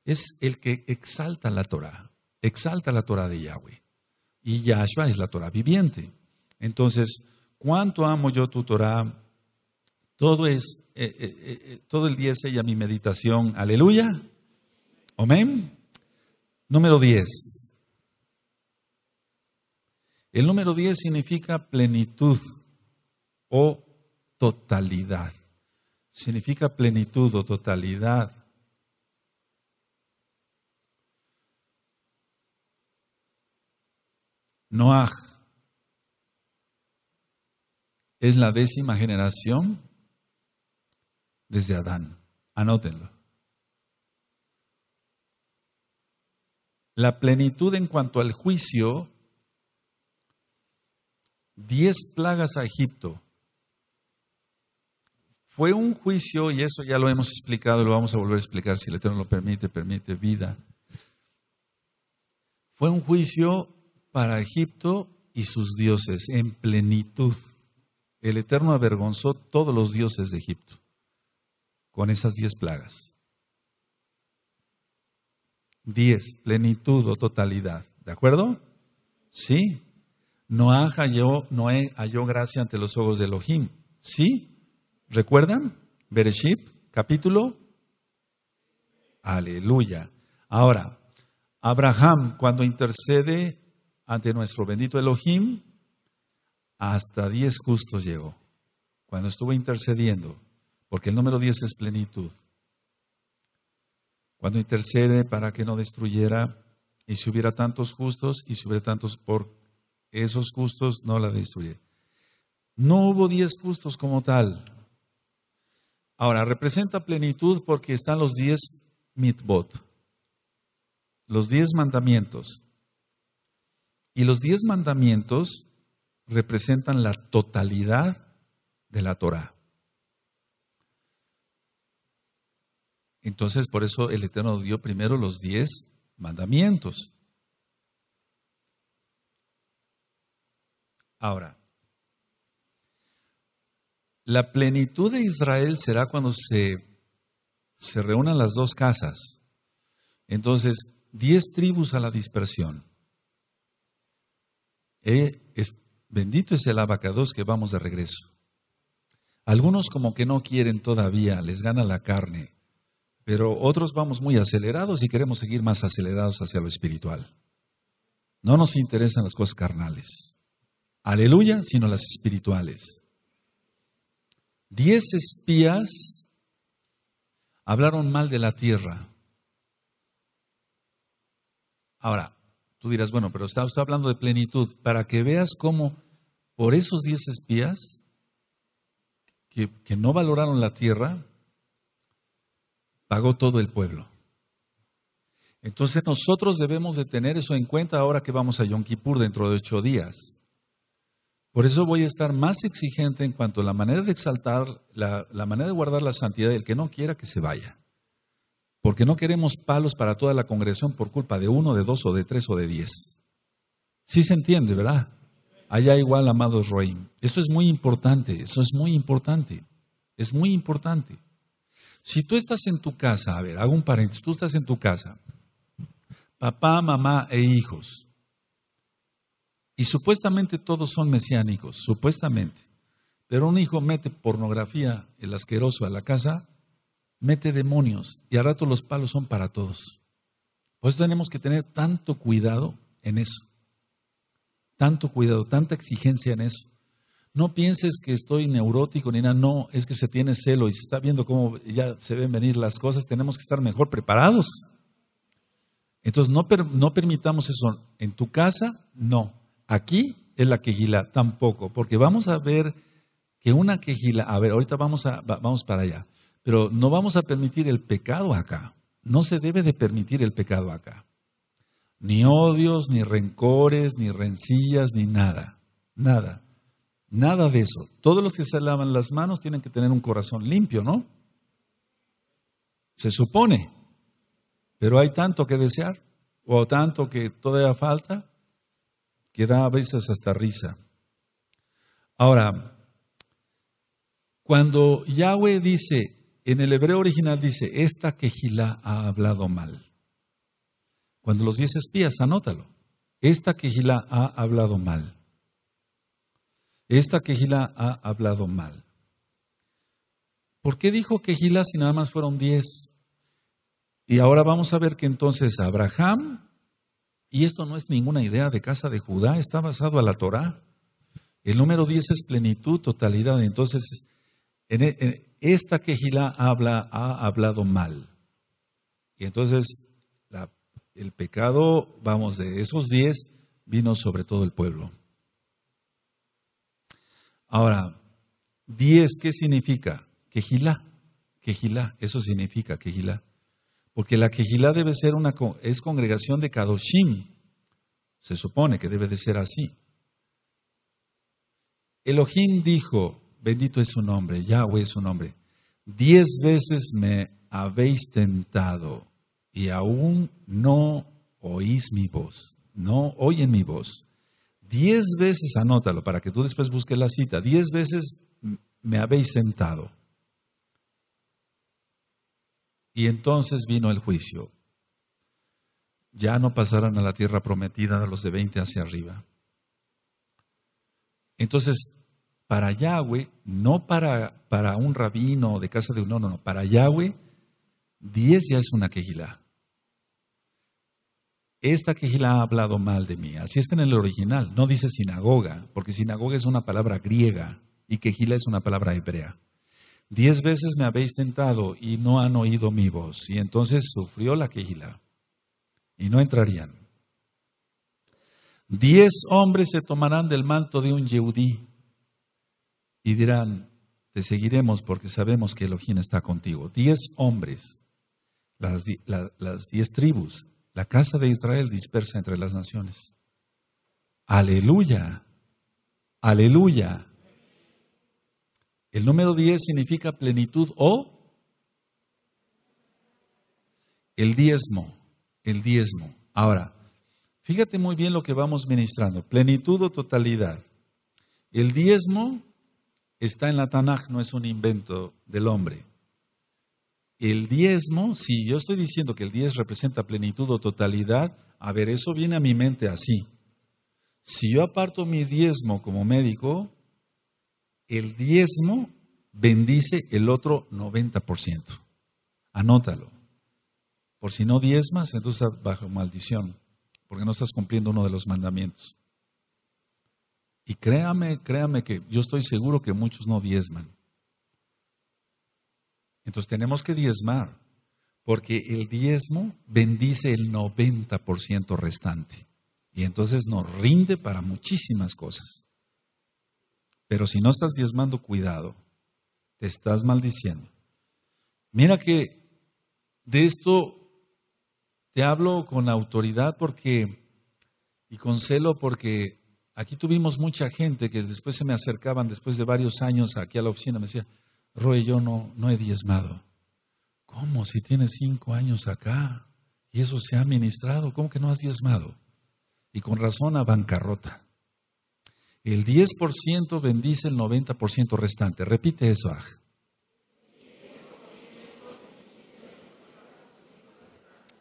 es el que exalta la Torah, exalta la Torah de Yahweh. Y Yahshua es la Torah viviente. Entonces, ¿cuánto amo yo tu Torah? Todo es, eh, eh, eh, todo el día es ella mi meditación. Aleluya. Amén. Número 10. El número 10 significa plenitud o totalidad. Significa plenitud o totalidad. Noah es la décima generación desde Adán. Anótenlo. La plenitud en cuanto al juicio, diez plagas a Egipto. Fue un juicio, y eso ya lo hemos explicado, lo vamos a volver a explicar si el Eterno lo permite, permite vida. Fue un juicio para Egipto y sus dioses en plenitud. El Eterno avergonzó todos los dioses de Egipto con esas diez plagas. Diez, plenitud o totalidad. ¿De acuerdo? Sí. Noé halló, Noé halló gracia ante los ojos de Elohim. ¿Sí? ¿Recuerdan? Bereshit, capítulo. Aleluya. Ahora, Abraham, cuando intercede ante nuestro bendito Elohim, hasta diez justos llegó, cuando estuvo intercediendo, porque el número diez es plenitud. Cuando intercede para que no destruyera, y si hubiera tantos justos, y si hubiera tantos por esos justos, no la destruye. No hubo diez justos como tal. Ahora, representa plenitud porque están los diez mitbot, los diez mandamientos. Y los diez mandamientos representan la totalidad de la Torah. Entonces, por eso el Eterno dio primero los diez mandamientos. Ahora, la plenitud de Israel será cuando se, se reúnan las dos casas. Entonces, diez tribus a la dispersión. Eh, bendito es el abacados que vamos de regreso. Algunos como que no quieren todavía, les gana la carne, pero otros vamos muy acelerados y queremos seguir más acelerados hacia lo espiritual. No nos interesan las cosas carnales. Aleluya, sino las espirituales. Diez espías hablaron mal de la tierra. Ahora, Tú dirás, bueno, pero está usted hablando de plenitud, para que veas cómo por esos diez espías que, que no valoraron la tierra, pagó todo el pueblo. Entonces nosotros debemos de tener eso en cuenta ahora que vamos a Yom Kippur dentro de ocho días. Por eso voy a estar más exigente en cuanto a la manera de exaltar, la, la manera de guardar la santidad del que no quiera que se vaya. Porque no queremos palos para toda la congregación por culpa de uno, de dos o de tres o de diez. Sí se entiende, ¿verdad? Allá igual, amados Roim. Esto es muy importante, eso es muy importante. Es muy importante. Si tú estás en tu casa, a ver, hago un paréntesis, tú estás en tu casa, papá, mamá e hijos, y supuestamente todos son mesiánicos, supuestamente, pero un hijo mete pornografía, el asqueroso, a la casa, mete demonios y a rato los palos son para todos. Por eso tenemos que tener tanto cuidado en eso. tanto cuidado, tanta exigencia en eso. No pienses que estoy neurótico ni nada, no, es que se tiene celo y se está viendo cómo ya se ven venir las cosas, tenemos que estar mejor preparados. Entonces, no, no permitamos eso. En tu casa, no. Aquí es la quejila, tampoco, porque vamos a ver que una quejila, a ver, ahorita vamos, a, vamos para allá, pero no vamos a permitir el pecado acá. No se debe de permitir el pecado acá. Ni odios, ni rencores, ni rencillas, ni nada. Nada. Nada de eso. Todos los que se lavan las manos tienen que tener un corazón limpio, ¿no? Se supone. Pero hay tanto que desear o tanto que todavía falta que da a veces hasta risa. Ahora, cuando Yahweh dice, en el hebreo original dice, esta quejilá ha hablado mal. Cuando los diez espías, anótalo. Esta quejilá ha hablado mal. Esta quejilá ha hablado mal. ¿Por qué dijo quejilá si nada más fueron diez? Y ahora vamos a ver que entonces Abraham, y esto no es ninguna idea de casa de Judá, está basado a la Torá. El número diez es plenitud, totalidad. Entonces, en, e, esta quejilá habla, ha hablado mal. Y entonces el pecado, vamos, de esos diez, vino sobre todo el pueblo. Ahora, diez, ¿qué significa? Quejilá. Quejilá, eso significa quejilá. Porque la quejilá debe ser una, es congregación de Kadoshim. Se supone que debe de ser así. Elohim dijo, bendito es su nombre, Yahweh es su nombre. Diez veces me habéis tentado y aún no oís mi voz, no oyen mi voz. Diez veces, anótalo para que tú después busques la cita, diez veces me habéis sentado. Y entonces vino el juicio. Ya no pasarán a la tierra prometida a los de 20 hacia arriba. Entonces, para Yahweh, no para, para un rabino de casa de un no, no, no, para Yahweh, diez ya es una quejilá esta quejila ha hablado mal de mí. Así está en el original. No dice sinagoga, porque sinagoga es una palabra griega y quejila es una palabra hebrea. Diez veces me habéis tentado y no han oído mi voz. Y entonces sufrió la quejila y no entrarían. Diez hombres se tomarán del manto de un yehudí y dirán, te seguiremos porque sabemos que Elohim está contigo. Diez hombres, las, las diez tribus, la casa de Israel dispersa entre las naciones. Aleluya, aleluya. El número 10 significa plenitud o el diezmo, el diezmo. Ahora, fíjate muy bien lo que vamos ministrando, plenitud o totalidad. El diezmo está en la Tanaj, no es un invento del hombre. El diezmo, si yo estoy diciendo que el diez representa plenitud o totalidad, a ver, eso viene a mi mente así. Si yo aparto mi diezmo como médico, el diezmo bendice el otro 90%. Anótalo. Por si no diezmas, entonces bajo maldición, porque no estás cumpliendo uno de los mandamientos. Y créame, créame que yo estoy seguro que muchos no diezman. Entonces tenemos que diezmar, porque el diezmo bendice el 90% restante. Y entonces nos rinde para muchísimas cosas. Pero si no estás diezmando, cuidado, te estás maldiciendo. Mira que de esto te hablo con autoridad porque y con celo porque aquí tuvimos mucha gente que después se me acercaban después de varios años aquí a la oficina, me decía, Roy, yo no, no he diezmado. ¿Cómo? Si tienes cinco años acá y eso se ha ministrado, ¿cómo que no has diezmado? Y con razón a bancarrota. El 10% bendice el 90% restante. Repite eso, Aj.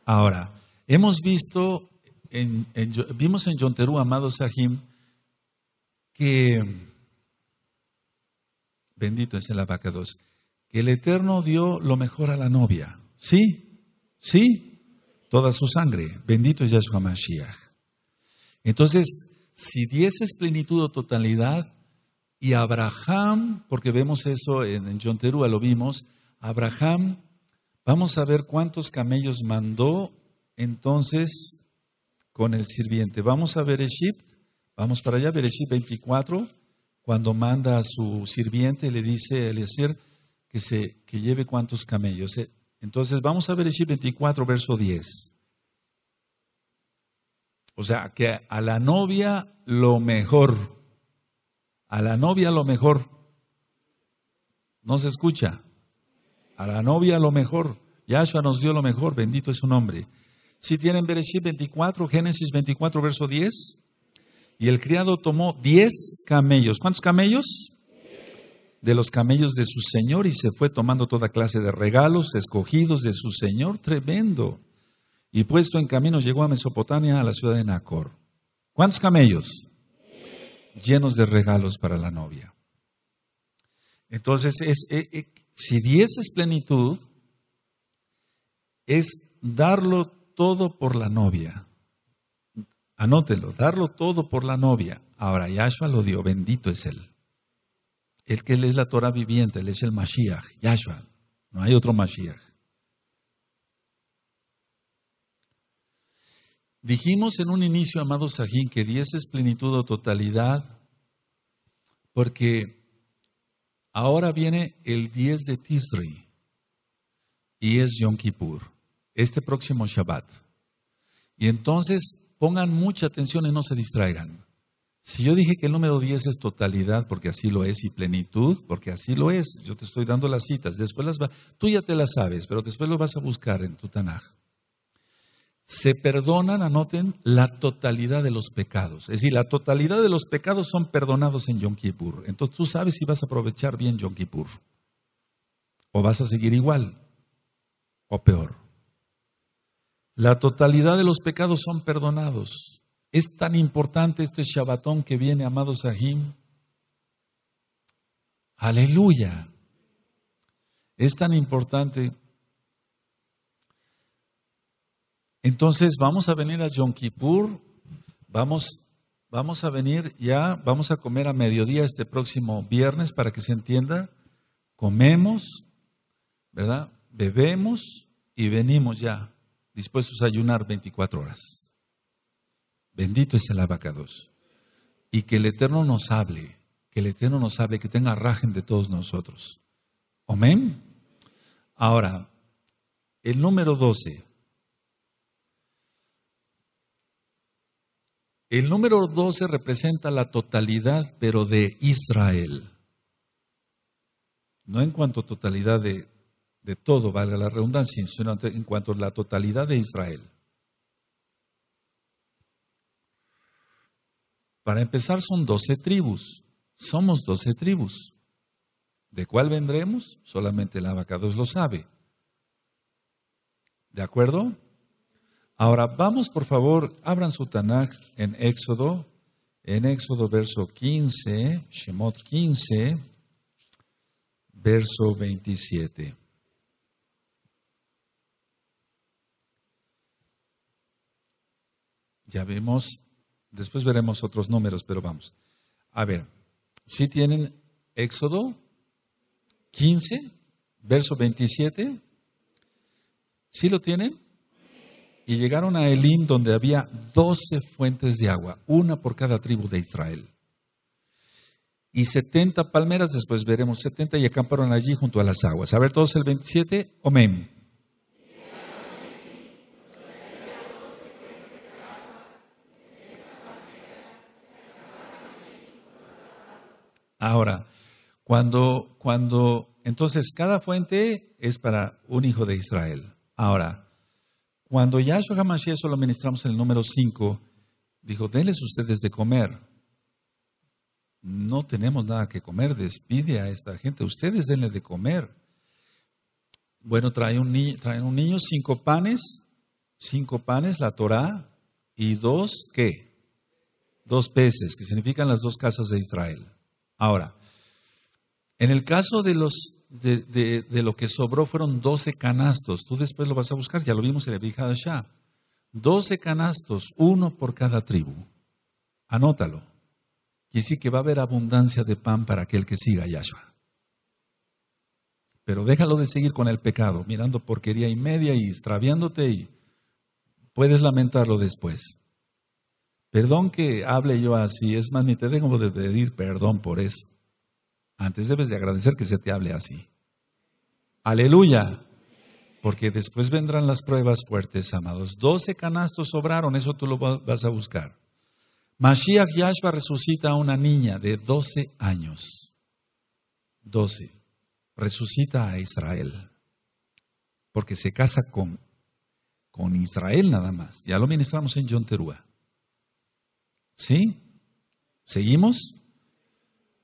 Ahora, hemos visto, en, vimos en Yonterú, amado Sahim, que bendito es el abacados, que el Eterno dio lo mejor a la novia. Sí, sí, toda su sangre. Bendito es Yahshua Mashiach. Entonces, si 10 es plenitud o totalidad, y Abraham, porque vemos eso en, en John Terúa, lo vimos, Abraham, vamos a ver cuántos camellos mandó entonces con el sirviente. Vamos a ver Bereshit, vamos para allá, Bereshit 24, cuando manda a su sirviente, le dice a Eliezer que, se, que lleve cuántos camellos. Eh, entonces vamos a Bereshit 24, verso 10. O sea, que a la novia lo mejor, a la novia lo mejor, no se escucha, a la novia lo mejor, Yahshua nos dio lo mejor, bendito es su nombre. Si tienen Bereshit 24, Génesis 24, verso 10, y el criado tomó 10 camellos, ¿cuántos camellos? De los camellos de su señor y se fue tomando toda clase de regalos escogidos de su señor, tremendo y puesto en camino llegó a Mesopotamia, a la ciudad de Nacor. ¿Cuántos camellos? Llenos de regalos para la novia. Entonces, es, eh, eh, si diez es plenitud, es darlo todo por la novia. Anótelo, darlo todo por la novia. Ahora, Yahshua lo dio, bendito es Él. El que Él es la Torah viviente, Él es el Mashiach, Yahshua. No hay otro Mashiach. Dijimos en un inicio, amado Sajín, que 10 es plenitud o totalidad, porque ahora viene el 10 de Tisri y es Yom Kippur, este próximo Shabbat. Y entonces pongan mucha atención y no se distraigan. Si yo dije que el número 10 es totalidad, porque así lo es, y plenitud, porque así lo es, yo te estoy dando las citas, después las va, tú ya te las sabes, pero después lo vas a buscar en tu Tanaj se perdonan, anoten, la totalidad de los pecados. Es decir, la totalidad de los pecados son perdonados en Yom Kippur. Entonces tú sabes si vas a aprovechar bien Yom Kippur. O vas a seguir igual. O peor. La totalidad de los pecados son perdonados. Es tan importante este Shabbatón que viene, amado Sahim. Aleluya. Es tan importante Entonces vamos a venir a Yom Kippur, vamos, vamos a venir ya, vamos a comer a mediodía este próximo viernes para que se entienda. Comemos, ¿verdad? Bebemos y venimos ya dispuestos a ayunar 24 horas. Bendito es el abacados. Y que el Eterno nos hable, que el Eterno nos hable, que tenga rajen de todos nosotros. Amén. Ahora, el número 12. El número 12 representa la totalidad, pero de Israel. No en cuanto a totalidad de, de todo, valga la redundancia, en cuanto a la totalidad de Israel. Para empezar, son doce tribus. Somos doce tribus. ¿De cuál vendremos? Solamente el abacados lo sabe. ¿De acuerdo? Ahora, vamos por favor, abran su Tanaj en Éxodo, en Éxodo verso 15, Shemot 15, verso 27. Ya vemos, después veremos otros números, pero vamos. A ver, si tienen Éxodo 15, verso 27? ¿Sí lo tienen? y llegaron a Elim donde había doce fuentes de agua, una por cada tribu de Israel. Y setenta palmeras, después veremos setenta, y acamparon allí junto a las aguas. A ver, todos el 27, amén. Ahora, cuando, cuando, entonces cada fuente es para un hijo de Israel. Ahora, cuando Yahshua HaMashiach, eso lo ministramos en el número 5, dijo, denles ustedes de comer. No tenemos nada que comer, despide a esta gente, ustedes denle de comer. Bueno, traen un, niño, traen un niño, cinco panes, cinco panes, la Torah, y dos, ¿qué? Dos peces, que significan las dos casas de Israel. Ahora, en el caso de los de, lo que sobró fueron 12 canastos. Tú después lo vas a buscar, ya lo vimos en el Shah. 12 canastos, uno por cada tribu. Anótalo. Y sí que va a haber abundancia de pan para aquel que siga a Yahshua. Pero déjalo de seguir con el pecado, mirando porquería y media y extraviándote y puedes lamentarlo después. Perdón que hable yo así, es más, ni te dejo de pedir perdón por eso. Antes debes de agradecer que se te hable así. Aleluya. Porque después vendrán las pruebas fuertes, amados. Doce canastos sobraron, eso tú lo vas a buscar. Mashiach Yahshua resucita a una niña de doce años. Doce. Resucita a Israel. Porque se casa con, con Israel nada más. Ya lo ministramos en John. ¿Sí? ¿Seguimos?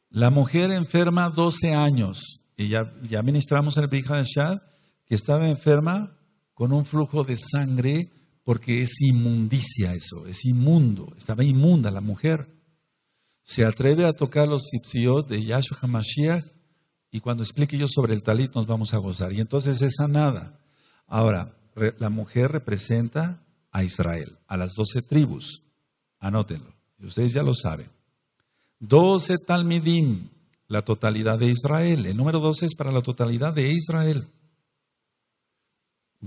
La mujer enferma 12 años. Y ya, ya ministramos en el Shad que estaba enferma con un flujo de sangre porque es inmundicia eso, es inmundo, estaba inmunda la mujer. Se atreve a tocar los sipsiot de Yahshua HaMashiach y cuando explique yo sobre el talit nos vamos a gozar. Y entonces es sanada. Ahora, la mujer representa a Israel, a las doce tribus. Anótenlo, y ustedes ya lo saben. Doce talmidim, la totalidad de Israel. El número doce es para la totalidad de Israel.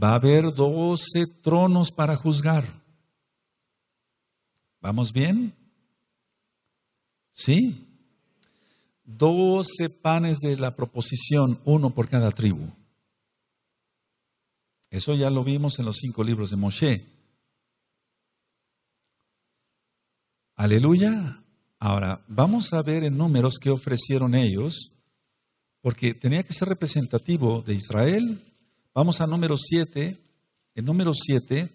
Va a haber doce tronos para juzgar. ¿Vamos bien? ¿Sí? Doce panes de la proposición, uno por cada tribu. Eso ya lo vimos en los cinco libros de Moshe. Aleluya. Ahora, vamos a ver en números qué ofrecieron ellos, porque tenía que ser representativo de Israel. Vamos a número 7. En número 7,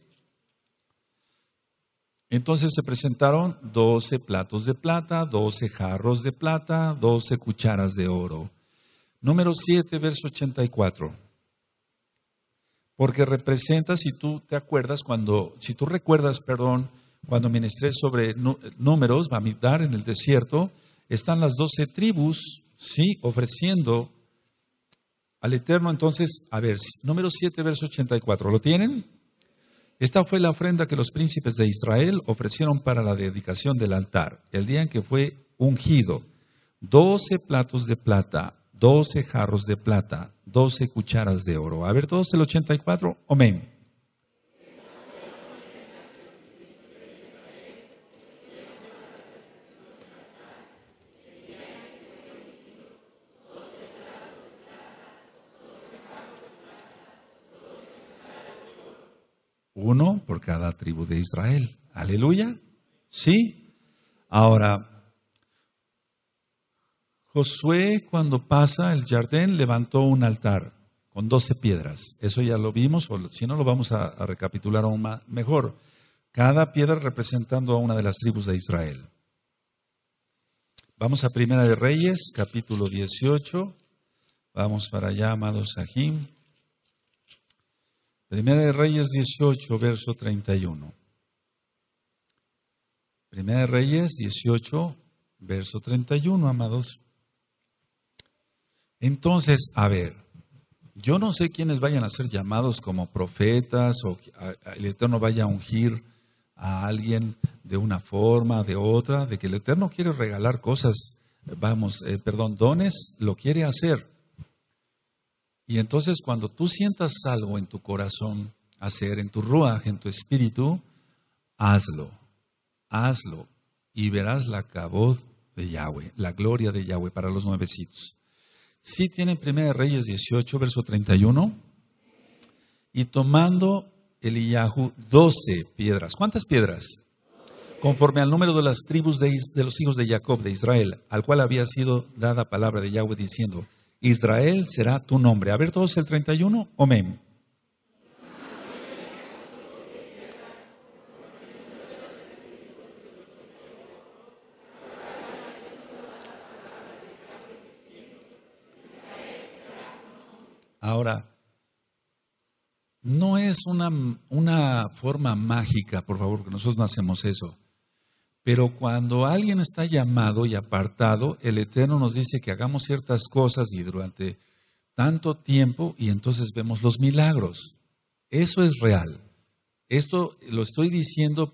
entonces se presentaron 12 platos de plata, 12 jarros de plata, 12 cucharas de oro. Número 7, verso 84. Porque representa, si tú te acuerdas, cuando, si tú recuerdas, perdón, cuando ministré sobre números, dar en el desierto, están las doce tribus, sí, ofreciendo al Eterno. Entonces, a ver, número 7, verso 84, ¿lo tienen? Esta fue la ofrenda que los príncipes de Israel ofrecieron para la dedicación del altar, el día en que fue ungido. Doce platos de plata, doce jarros de plata, doce cucharas de oro. A ver, todos el 84, amén. Uno por cada tribu de Israel. Aleluya. ¿Sí? Ahora, Josué cuando pasa el jardín levantó un altar con doce piedras. Eso ya lo vimos, o si no lo vamos a, a recapitular aún más, mejor. Cada piedra representando a una de las tribus de Israel. Vamos a Primera de Reyes, capítulo 18. Vamos para allá, amados Sahim. Primera de Reyes 18, verso 31. Primera de Reyes 18, verso 31, amados. Entonces, a ver, yo no sé quiénes vayan a ser llamados como profetas o el Eterno vaya a ungir a alguien de una forma, de otra, de que el Eterno quiere regalar cosas, vamos, eh, perdón, dones, lo quiere hacer. Y entonces cuando tú sientas algo en tu corazón hacer, en tu ruaj, en tu espíritu, hazlo, hazlo y verás la caboz de Yahweh, la gloria de Yahweh para los nuevecitos. Sí tienen 1 Reyes 18, verso 31. Y tomando Eliyahu 12 piedras. ¿Cuántas piedras? Conforme al número de las tribus de, de los hijos de Jacob, de Israel, al cual había sido dada palabra de Yahweh diciendo, Israel será tu nombre. A ver todos el 31, amén. Ahora, no es una, una, forma mágica, por favor, que nosotros no hacemos eso. Pero cuando alguien está llamado y apartado, el Eterno nos dice que hagamos ciertas cosas y durante tanto tiempo y entonces vemos los milagros. Eso es real. Esto lo estoy diciendo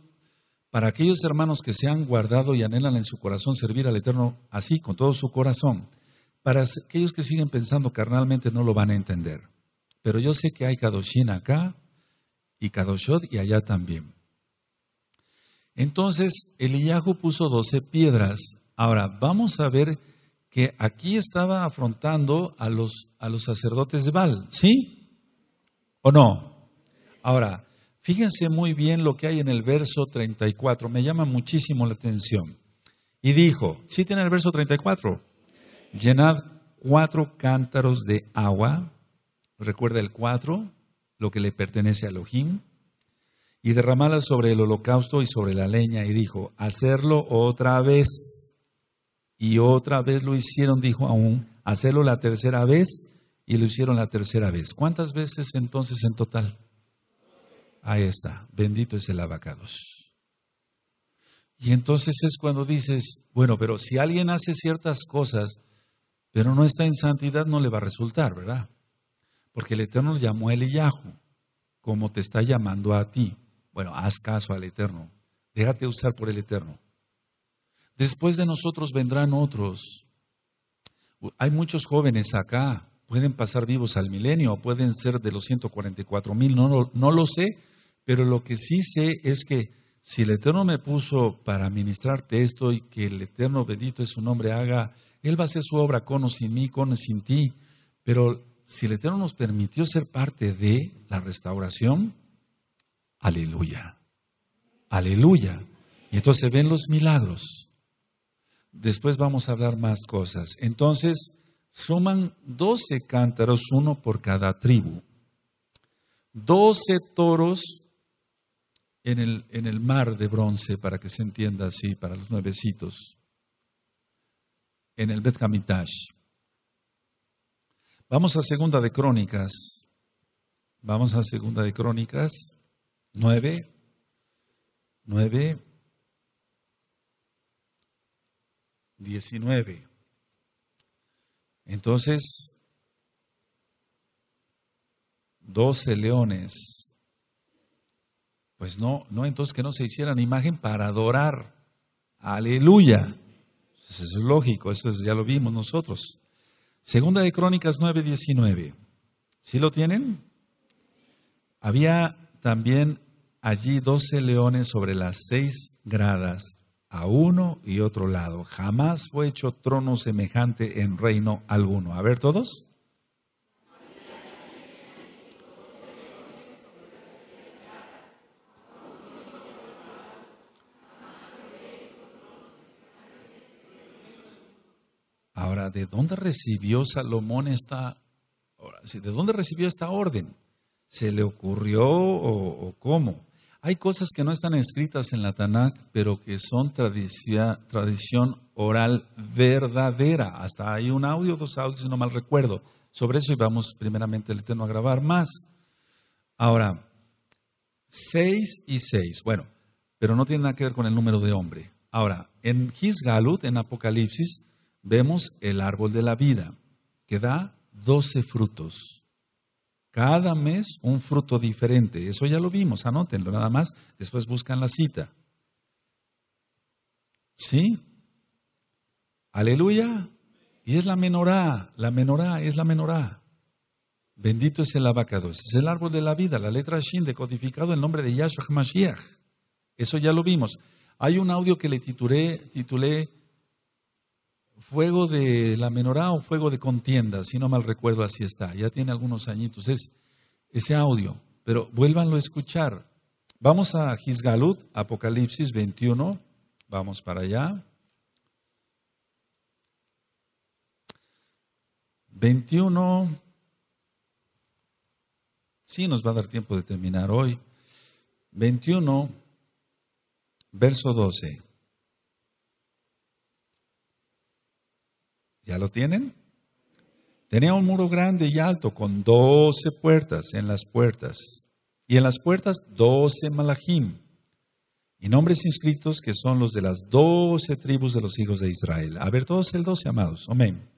para aquellos hermanos que se han guardado y anhelan en su corazón servir al Eterno así, con todo su corazón. Para aquellos que siguen pensando carnalmente no lo van a entender. Pero yo sé que hay Kadoshin acá y Kadoshot y allá también. Entonces, Eliyahu puso doce piedras. Ahora, vamos a ver que aquí estaba afrontando a los, a los sacerdotes de Baal, ¿sí? ¿O no? Ahora, Fíjense muy bien lo que hay en el verso 34, me llama muchísimo la atención. Y dijo, ¿sí tiene el verso 34? Llenad cuatro cántaros de agua, recuerda el cuatro, lo que le pertenece a Elohim, y derramadla sobre el holocausto y sobre la leña, y dijo, hacerlo otra vez. Y otra vez lo hicieron, dijo aún, hacerlo la tercera vez, y lo hicieron la tercera vez. ¿Cuántas veces entonces en total? Ahí está, bendito es el abacados. Y entonces es cuando dices, bueno, pero si alguien hace ciertas cosas, pero no está en santidad, no le va a resultar, ¿verdad? Porque el Eterno llamó a Eliyahu, como te está llamando a ti. Bueno, haz caso al Eterno, déjate usar por el Eterno. Después de nosotros vendrán otros. Hay muchos jóvenes acá, pueden pasar vivos al milenio, pueden ser de los 144 mil, no, no, no lo sé, pero lo que sí sé es que si el Eterno me puso para ministrarte esto y que el Eterno bendito es su nombre haga, Él va a hacer su obra con o sin mí, con o sin ti. Pero si el Eterno nos permitió ser parte de la restauración, aleluya, aleluya. Y entonces ven los milagros. Después vamos a hablar más cosas. Entonces, suman 12 cántaros, uno por cada tribu. 12 toros en el, en el mar de bronce, para que se entienda así, para los nuevecitos, en el Bet Hamitash. Vamos a Segunda de Crónicas. Vamos a Segunda de Crónicas, nueve, nueve, diecinueve. Entonces, doce leones pues no, no, entonces que no se hicieran imagen para adorar. Aleluya. Eso es lógico, eso ya lo vimos nosotros. Segunda de Crónicas 9:19. ¿Sí lo tienen? Había también allí doce leones sobre las seis gradas, a uno y otro lado. Jamás fue hecho trono semejante en reino alguno. A ver todos. Ahora, ¿de dónde recibió Salomón esta, de dónde recibió esta orden? ¿Se le ocurrió o, cómo? Hay cosas que no están escritas en la Tanakh, pero que son tradición, oral verdadera. Hasta hay un audio, dos audios, si no mal recuerdo. Sobre eso y vamos primeramente el Eterno a grabar más. Ahora, seis y seis. Bueno, pero no tiene nada que ver con el número de hombre. Ahora, en Gisgalut, en Apocalipsis, vemos el árbol de la vida, que da doce frutos. Cada mes un fruto diferente. Eso ya lo vimos, anótenlo nada más. Después buscan la cita. ¿Sí? Aleluya. Y es la menorá, la menorá es la menorá. Bendito es el abacados. Es el árbol de la vida, la letra Shin decodificado en nombre de Yahshua HaMashiach. Eso ya lo vimos. Hay un audio que le titulé, titulé fuego de la menorá o fuego de contienda, si no mal recuerdo así está, ya tiene algunos añitos es, ese audio, pero vuélvanlo a escuchar. Vamos a Gisgalut, Apocalipsis 21, vamos para allá. 21, sí nos va a dar tiempo de terminar hoy. 21, verso 12. ¿Ya lo tienen? Tenía un muro grande y alto con doce puertas en las puertas. Y en las puertas doce malachim. Y nombres inscritos que son los de las doce tribus de los hijos de Israel. A ver, todos el doce, amados. Amén.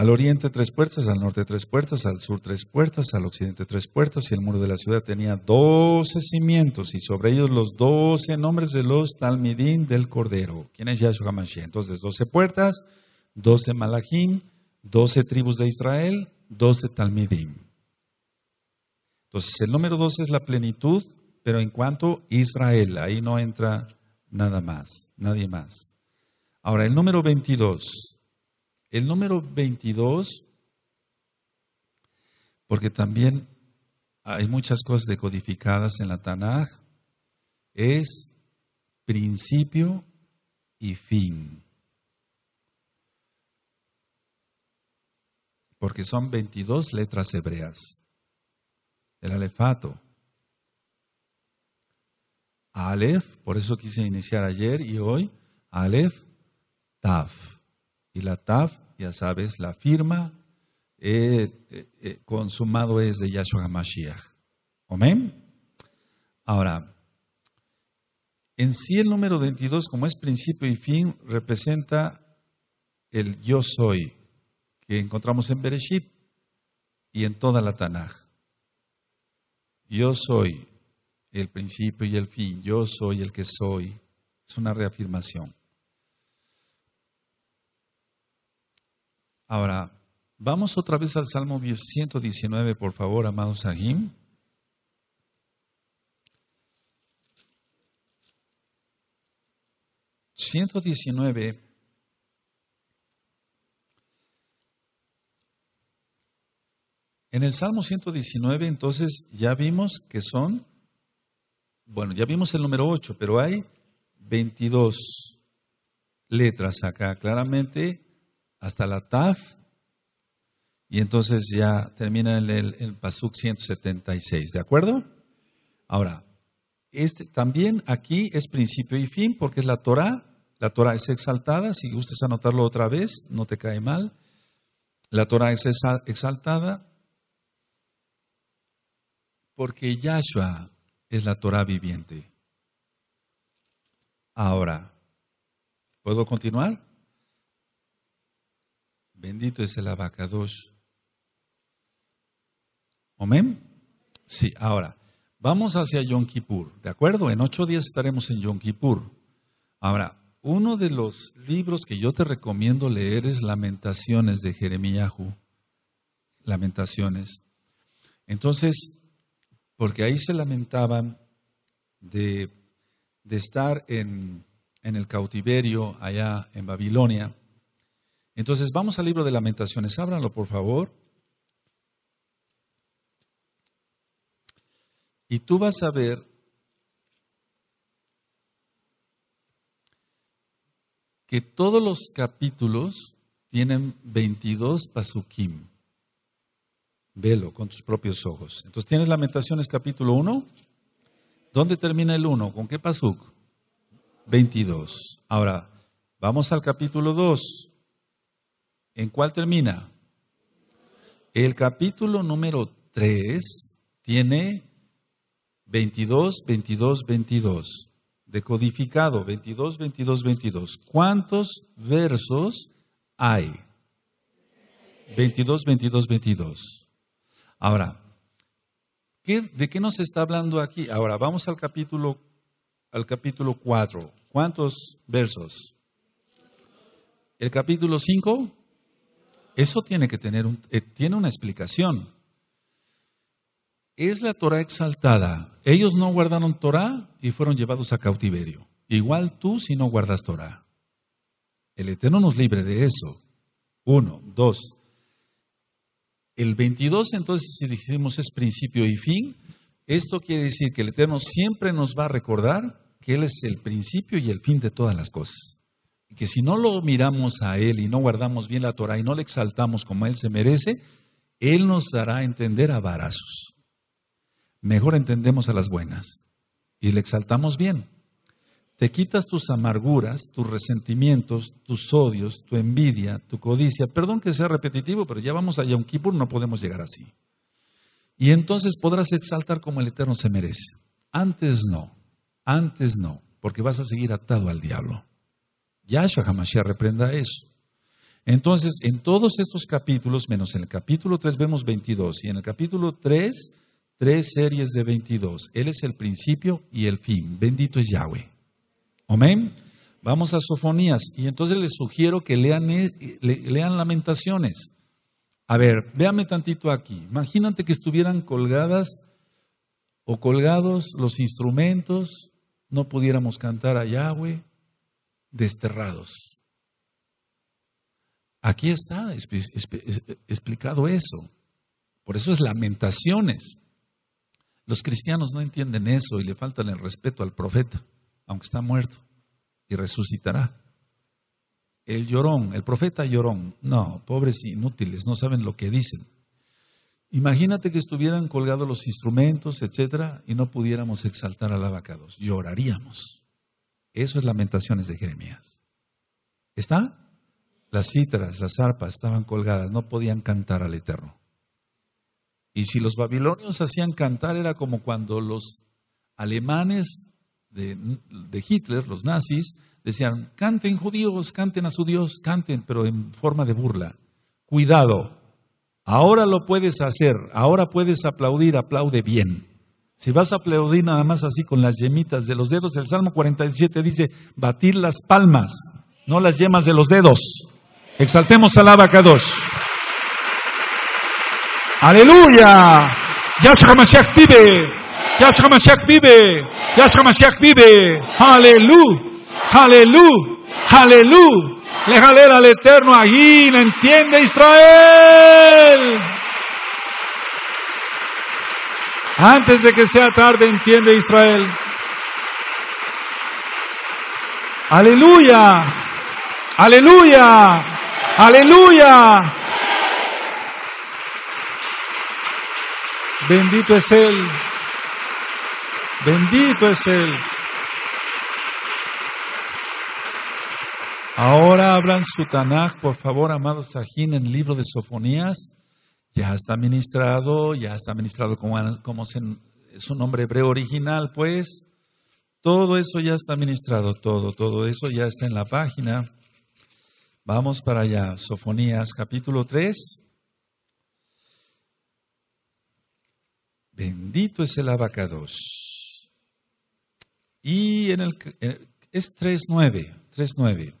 Al oriente tres puertas, al norte tres puertas, al sur tres puertas, al occidente tres puertas, y el muro de la ciudad tenía doce cimientos, y sobre ellos los doce nombres de los talmidín del Cordero. ¿Quién es Yahshua HaMashiach? Entonces, doce puertas, doce malachim, doce tribus de Israel, doce talmidim. Entonces, el número doce es la plenitud, pero en cuanto a Israel, ahí no entra nada más, nadie más. Ahora, el número 22 el número 22, porque también hay muchas cosas decodificadas en la Tanaj, es principio y fin. Porque son 22 letras hebreas. El alefato. Aleph, por eso quise iniciar ayer y hoy, Aleph, Taf. La Taf, ya sabes, la firma eh, eh, eh, consumado es de Yahshua HaMashiach. Amén. Ahora, en sí el número 22, como es principio y fin, representa el yo soy que encontramos en Bereshit y en toda la Tanaj. Yo soy el principio y el fin, yo soy el que soy. Es una reafirmación. Ahora, vamos otra vez al Salmo 119, por favor, amados Agim. ...119... En el Salmo 119, entonces, ya vimos que son... Bueno, ya vimos el número 8, pero hay 22 letras acá. Claramente hasta la Taf, y entonces ya termina el, el, Pasuk 176, ¿de acuerdo? Ahora, este, también aquí es principio y fin porque es la Torah. La Torah es exaltada, si gustes anotarlo otra vez, no te cae mal. La Torah es exaltada porque Yahshua es la Torah viviente. Ahora, ¿puedo continuar? Bendito es el abacados. Amén. Sí, ahora, vamos hacia Yom Kippur, ¿de acuerdo? En ocho días estaremos en Yom Kippur. Ahora, uno de los libros que yo te recomiendo leer es Lamentaciones de Jeremías. Lamentaciones. Entonces, porque ahí se lamentaban de, de estar en, en el cautiverio allá en Babilonia entonces vamos al libro de lamentaciones. Ábranlo, por favor. Y tú vas a ver que todos los capítulos tienen 22 pasukim. Velo con tus propios ojos. Entonces tienes Lamentaciones capítulo 1. ¿Dónde termina el 1? ¿Con qué pasuk? 22. Ahora, vamos al capítulo 2. ¿En cuál termina? El capítulo número 3 tiene 22, 22, 22. Decodificado, 22, 22, 22. ¿Cuántos versos hay? 22, 22, 22. Ahora, ¿de qué nos está hablando aquí? Ahora, vamos al capítulo, al capítulo 4. ¿Cuántos versos? El capítulo 5, eso tiene que tener un, eh, tiene una explicación. Es la Torah exaltada. Ellos no guardaron Torah y fueron llevados a cautiverio. Igual tú si no guardas Torah. El Eterno nos libre de eso. Uno, dos. El 22 entonces si dijimos es principio y fin, esto quiere decir que el Eterno siempre nos va a recordar que Él es el principio y el fin de todas las cosas que si no lo miramos a Él y no guardamos bien la Torah y no le exaltamos como Él se merece, Él nos dará a entender a varazos. Mejor entendemos a las buenas y le exaltamos bien. Te quitas tus amarguras, tus resentimientos, tus odios, tu envidia, tu codicia. Perdón que sea repetitivo, pero ya vamos a Yom Kippur, no podemos llegar así. Y entonces podrás exaltar como el Eterno se merece. Antes no, antes no, porque vas a seguir atado al diablo. Yahshua Hamashiach reprenda eso. Entonces, en todos estos capítulos, menos en el capítulo 3 vemos 22, y en el capítulo 3, tres series de 22. Él es el principio y el fin. Bendito es Yahweh. Amén. Vamos a Sofonías, y entonces les sugiero que lean, eh, lean lamentaciones. A ver, véame tantito aquí. Imagínate que estuvieran colgadas o colgados los instrumentos, no pudiéramos cantar a Yahweh, desterrados. Aquí está explicado eso. Por eso es lamentaciones. Los cristianos no entienden eso y le faltan el respeto al profeta, aunque está muerto y resucitará. El llorón, el profeta llorón, no, pobres inútiles, no saben lo que dicen. Imagínate que estuvieran colgados los instrumentos, etcétera, y no pudiéramos exaltar al abacados. Lloraríamos. Eso es lamentaciones de Jeremías. ¿Está? Las cítaras, las arpas estaban colgadas, no podían cantar al Eterno. Y si los babilonios hacían cantar era como cuando los alemanes de, de, Hitler, los nazis, decían, canten judíos, canten a su Dios, canten, pero en forma de burla. Cuidado, ahora lo puedes hacer, ahora puedes aplaudir, aplaude bien. Si vas a aplaudir nada más así con las yemitas de los dedos, el Salmo 47 dice, batir las palmas, no las yemas de los dedos. Exaltemos al Abacados. Aleluya. Yahshua Mashiach vive. Yahshua Mashiach vive. Yahshua Mashiach vive. Aleluya. Aleluya. Aleluya. Déjale al Eterno ahí. ¿Entiende Israel? Antes de que sea tarde, entiende Israel. Aleluya. Aleluya. Aleluya. Bendito es Él. Bendito es Él. Ahora abran su Tanaj, por favor, amados Sajín, en el libro de Sofonías. Ya está ministrado, ya está ministrado como, como su nombre hebreo original, pues. Todo eso ya está ministrado, todo, todo eso ya está en la página. Vamos para allá, Sofonías capítulo 3. Bendito es el abacados. Y en el es 3.9, 3.9.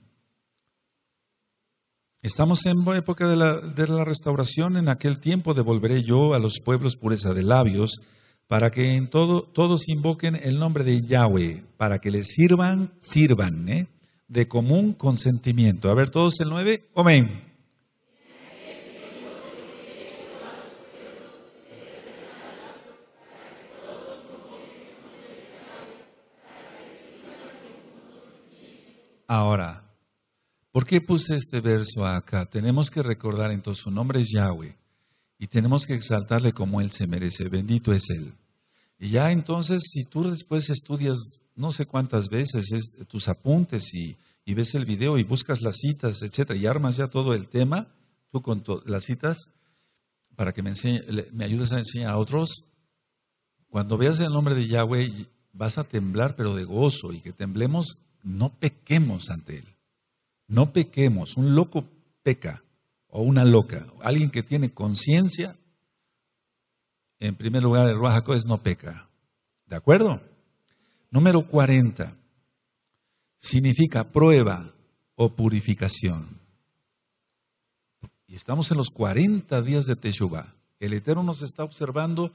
Estamos en época de la, de la restauración, en aquel tiempo devolveré yo a los pueblos pureza de labios, para que en todo, todos invoquen el nombre de Yahweh, para que les sirvan, sirvan, ¿eh? de común consentimiento. A ver, todos el 9. Amén. Ahora, ¿por qué puse este verso acá? Tenemos que recordar entonces su nombre es Yahweh y tenemos que exaltarle como Él se merece. Bendito es Él. Y ya entonces, si tú después estudias no sé cuántas veces es tus apuntes y, ves el video y buscas las citas, etcétera, y armas ya todo el tema, tú con las citas, para que me, enseñe, me ayudes a enseñar a otros. Cuando veas el nombre de Yahweh, vas a temblar, pero de gozo, y que temblemos, no pequemos ante Él. No pequemos. Un loco peca, o una loca. Alguien que tiene conciencia, en primer lugar, el Ruach es no peca. ¿De acuerdo? Número 40 significa prueba o purificación. Y estamos en los 40 días de Teshuvah. El Eterno nos está observando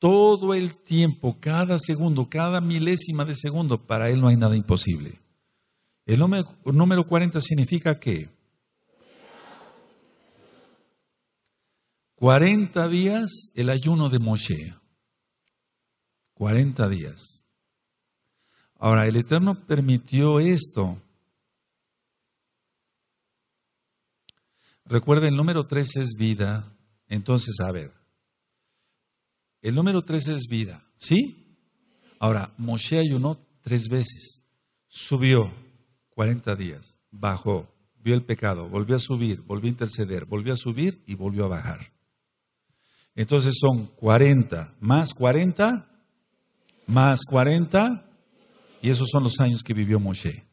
todo el tiempo, cada segundo, cada milésima de segundo. Para Él no hay nada imposible. El número, número 40 significa que 40 días el ayuno de Moshe. 40 días. Ahora, el Eterno permitió esto. Recuerda, el número 3 es vida. Entonces, a ver, el número 3 es vida, ¿sí? Ahora, Moshe ayunó tres veces, subió 40 días, bajó, vio el pecado, volvió a subir, volvió a interceder, volvió a subir y volvió a bajar. Entonces son 40 más 40 más 40 y esos son los años que vivió Moshe.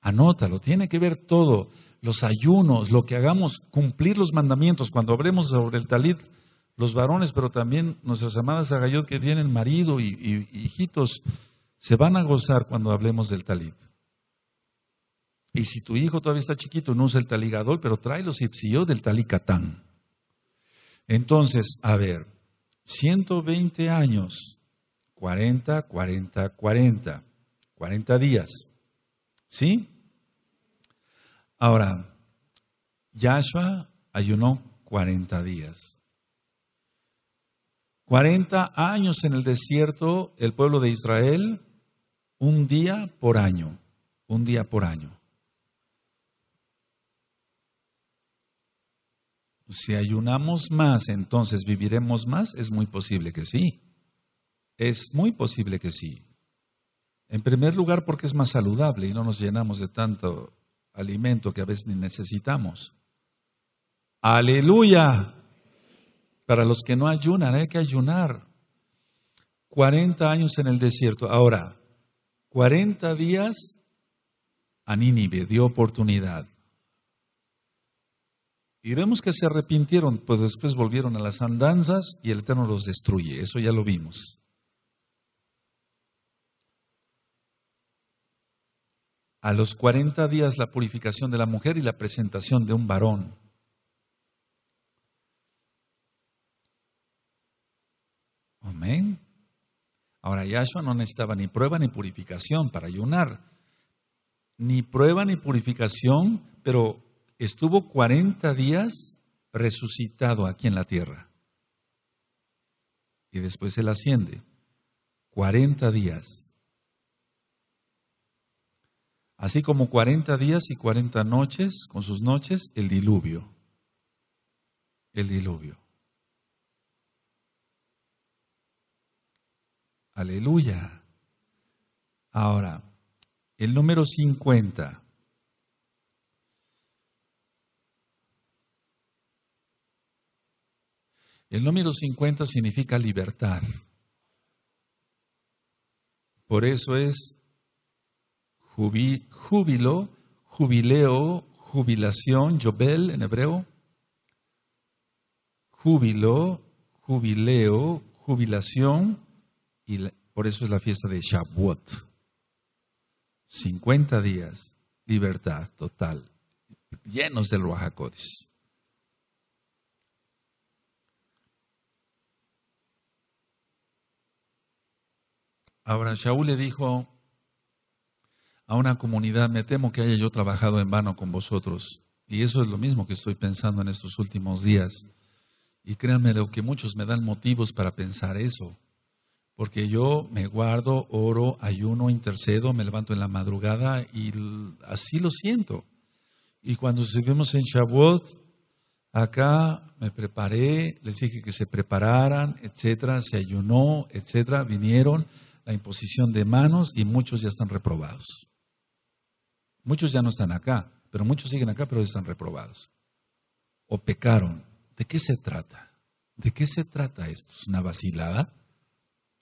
Anótalo, tiene que ver todo. los ayunos, lo que hagamos, cumplir los mandamientos. Cuando hablemos sobre el talit, los varones, pero también nuestras amadas Agayot que tienen marido y, hijitos, se van a gozar cuando hablemos del talit. Y si tu hijo todavía está chiquito, no usa el taligador, pero trae los ipsiyot del talicatán. Entonces, a ver, 120 años, 40, 40, 40, 40 días. ¿Sí? Ahora, Yahshua ayunó 40 días. 40 años en el desierto, el pueblo de Israel, un día por año, un día por año. Si ayunamos más, entonces viviremos más, es muy posible que sí. Es muy posible que sí. En primer lugar, porque es más saludable y no nos llenamos de tanto alimento que a veces ni necesitamos. Aleluya. Para los que no ayunan, hay que ayunar. 40 años en el desierto. Ahora, 40 días a Nínive dio oportunidad. Y vemos que se arrepintieron, pues después volvieron a las andanzas y el Eterno los destruye. Eso ya lo vimos. a los 40 días la purificación de la mujer y la presentación de un varón. Amén. Ahora Yahshua no necesitaba ni prueba ni purificación para ayunar. Ni prueba ni purificación, pero estuvo 40 días resucitado aquí en la tierra. Y después él asciende. 40 días así como 40 días y 40 noches, con sus noches, el diluvio. El diluvio. Aleluya. Ahora, el número 50. El número 50 significa libertad. Por eso es júbilo, jubileo, jubilación, Jobel en hebreo. Júbilo, jubileo, jubilación, y por eso es la fiesta de Shavuot. 50 días, libertad total, llenos del Ruajacodes. Ahora Shaul le dijo, a una comunidad, me temo que haya yo trabajado en vano con vosotros. Y eso es lo mismo que estoy pensando en estos últimos días. Y créanme lo que muchos me dan motivos para pensar eso. Porque yo me guardo, oro, ayuno, intercedo, me levanto en la madrugada y así lo siento. Y cuando estuvimos en Shavuot, acá me preparé, les dije que se prepararan, etcétera, se ayunó, etcétera, vinieron, la imposición de manos y muchos ya están reprobados. Muchos ya no están acá, pero muchos siguen acá, pero están reprobados. O pecaron. ¿De qué se trata? ¿De qué se trata esto? ¿Es una vacilada?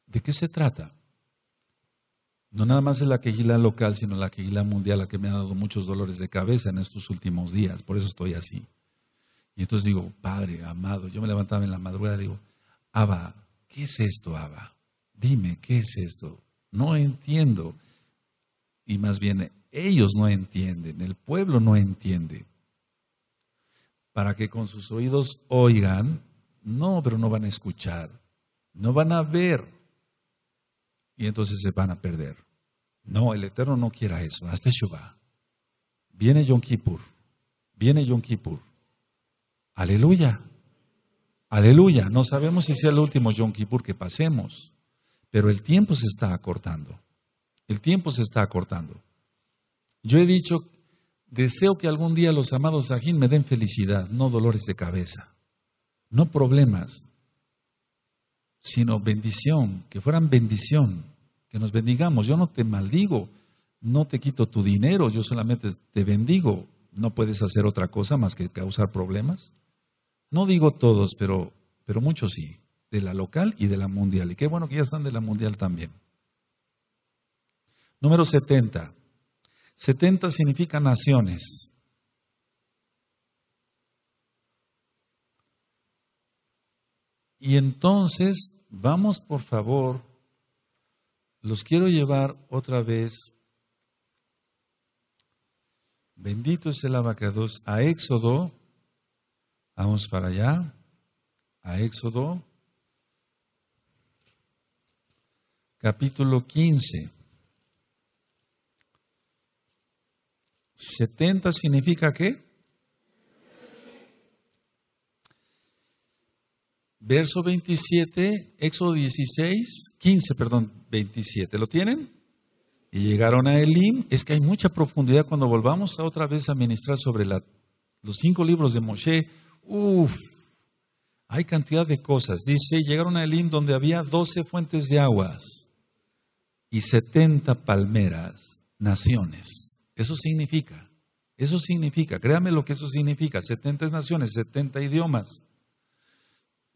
¿De qué se trata? No nada más es la quejila local, sino la quejila mundial, la que me ha dado muchos dolores de cabeza en estos últimos días. Por eso estoy así. Y entonces digo, Padre, amado, yo me levantaba en la madrugada y digo, Abba, ¿qué es esto, Abba? Dime, ¿qué es esto? No entiendo. Y más bien ellos no entienden, el pueblo no entiende. Para que con sus oídos oigan, no, pero no van a escuchar, no van a ver. Y entonces se van a perder. No, el Eterno no quiera eso. Hasta Shuvah. Viene Yom Kippur. Viene Yom Kippur. Aleluya. Aleluya. No sabemos si sea el último Yom Kippur que pasemos, pero el tiempo se está acortando. El tiempo se está acortando. Yo he dicho, deseo que algún día los amados Ajín me den felicidad, no dolores de cabeza, no problemas, sino bendición, que fueran bendición, que nos bendigamos. Yo no te maldigo, no te quito tu dinero, yo solamente te bendigo. No puedes hacer otra cosa más que causar problemas. No digo todos, pero, pero muchos sí, de la local y de la mundial. Y qué bueno que ya están de la mundial también. Número 70. 70 significa naciones. Y entonces, vamos por favor, los quiero llevar otra vez, bendito es el abacados, a Éxodo, vamos para allá, a Éxodo capítulo 15. 70 significa qué? Verso 27, Éxodo 16, 15, perdón, 27. ¿Lo tienen? Y llegaron a Elim. Es que hay mucha profundidad cuando volvamos a otra vez a ministrar sobre los cinco libros de Moshe. Uf, hay cantidad de cosas. Dice, llegaron a Elim donde había 12 fuentes de aguas y 70 palmeras, naciones. Eso significa, eso significa, créame lo que eso significa, 70 naciones, 70 idiomas,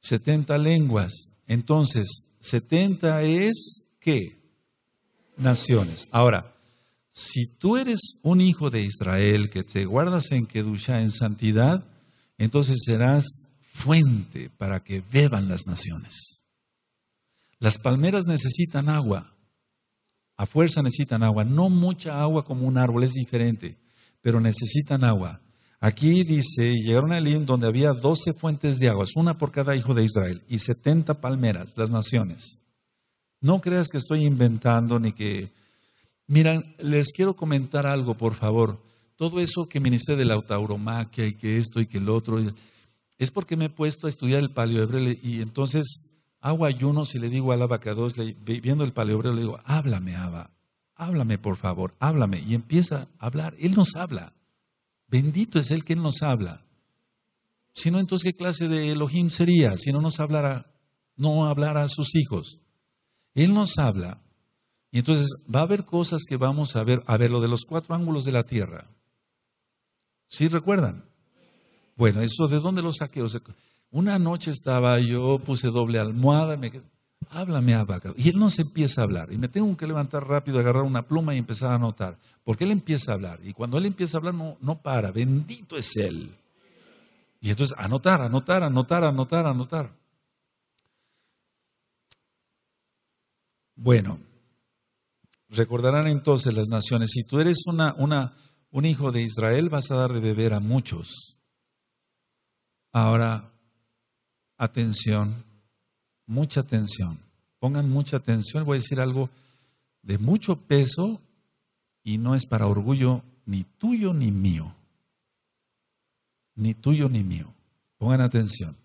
70 lenguas. Entonces, 70 es qué? Naciones. Ahora, si tú eres un hijo de Israel que te guardas en Kedusha, en santidad, entonces serás fuente para que beban las naciones. Las palmeras necesitan agua. A fuerza necesitan agua, no mucha agua como un árbol, es diferente, pero necesitan agua. Aquí dice, llegaron a Elim donde había doce fuentes de aguas, una por cada hijo de Israel, y setenta palmeras, las naciones. No creas que estoy inventando ni que... Miran, les quiero comentar algo, por favor. Todo eso que ministré de la tauromaquia y que esto y que el otro, es porque me he puesto a estudiar el paleohebreo y entonces hago ayunos y le digo al abacados, viendo el paleobreo, le digo, háblame, Abba, háblame por favor, háblame. Y empieza a hablar. Él nos habla. Bendito es Él que Él nos habla. Si no, entonces, ¿qué clase de Elohim sería si no nos hablara, no hablara a sus hijos? Él nos habla. Y entonces va a haber cosas que vamos a ver, a ver lo de los cuatro ángulos de la tierra. ¿Sí recuerdan? Bueno, eso de dónde lo saqué. Una noche estaba yo, puse doble almohada, me quedé, háblame Abacados. Y él no se empieza a hablar. Y me tengo que levantar rápido, agarrar una pluma y empezar a anotar. Porque él empieza a hablar. Y cuando él empieza a hablar, no, no para. Bendito es él. Y entonces, anotar, anotar, anotar, anotar, anotar. Bueno, recordarán entonces las naciones, si tú eres una, una, un hijo de Israel, vas a dar de beber a muchos. Ahora, atención, mucha atención. Pongan mucha atención. Voy a decir algo de mucho peso y no es para orgullo ni tuyo ni mío. Ni tuyo ni mío. Pongan atención.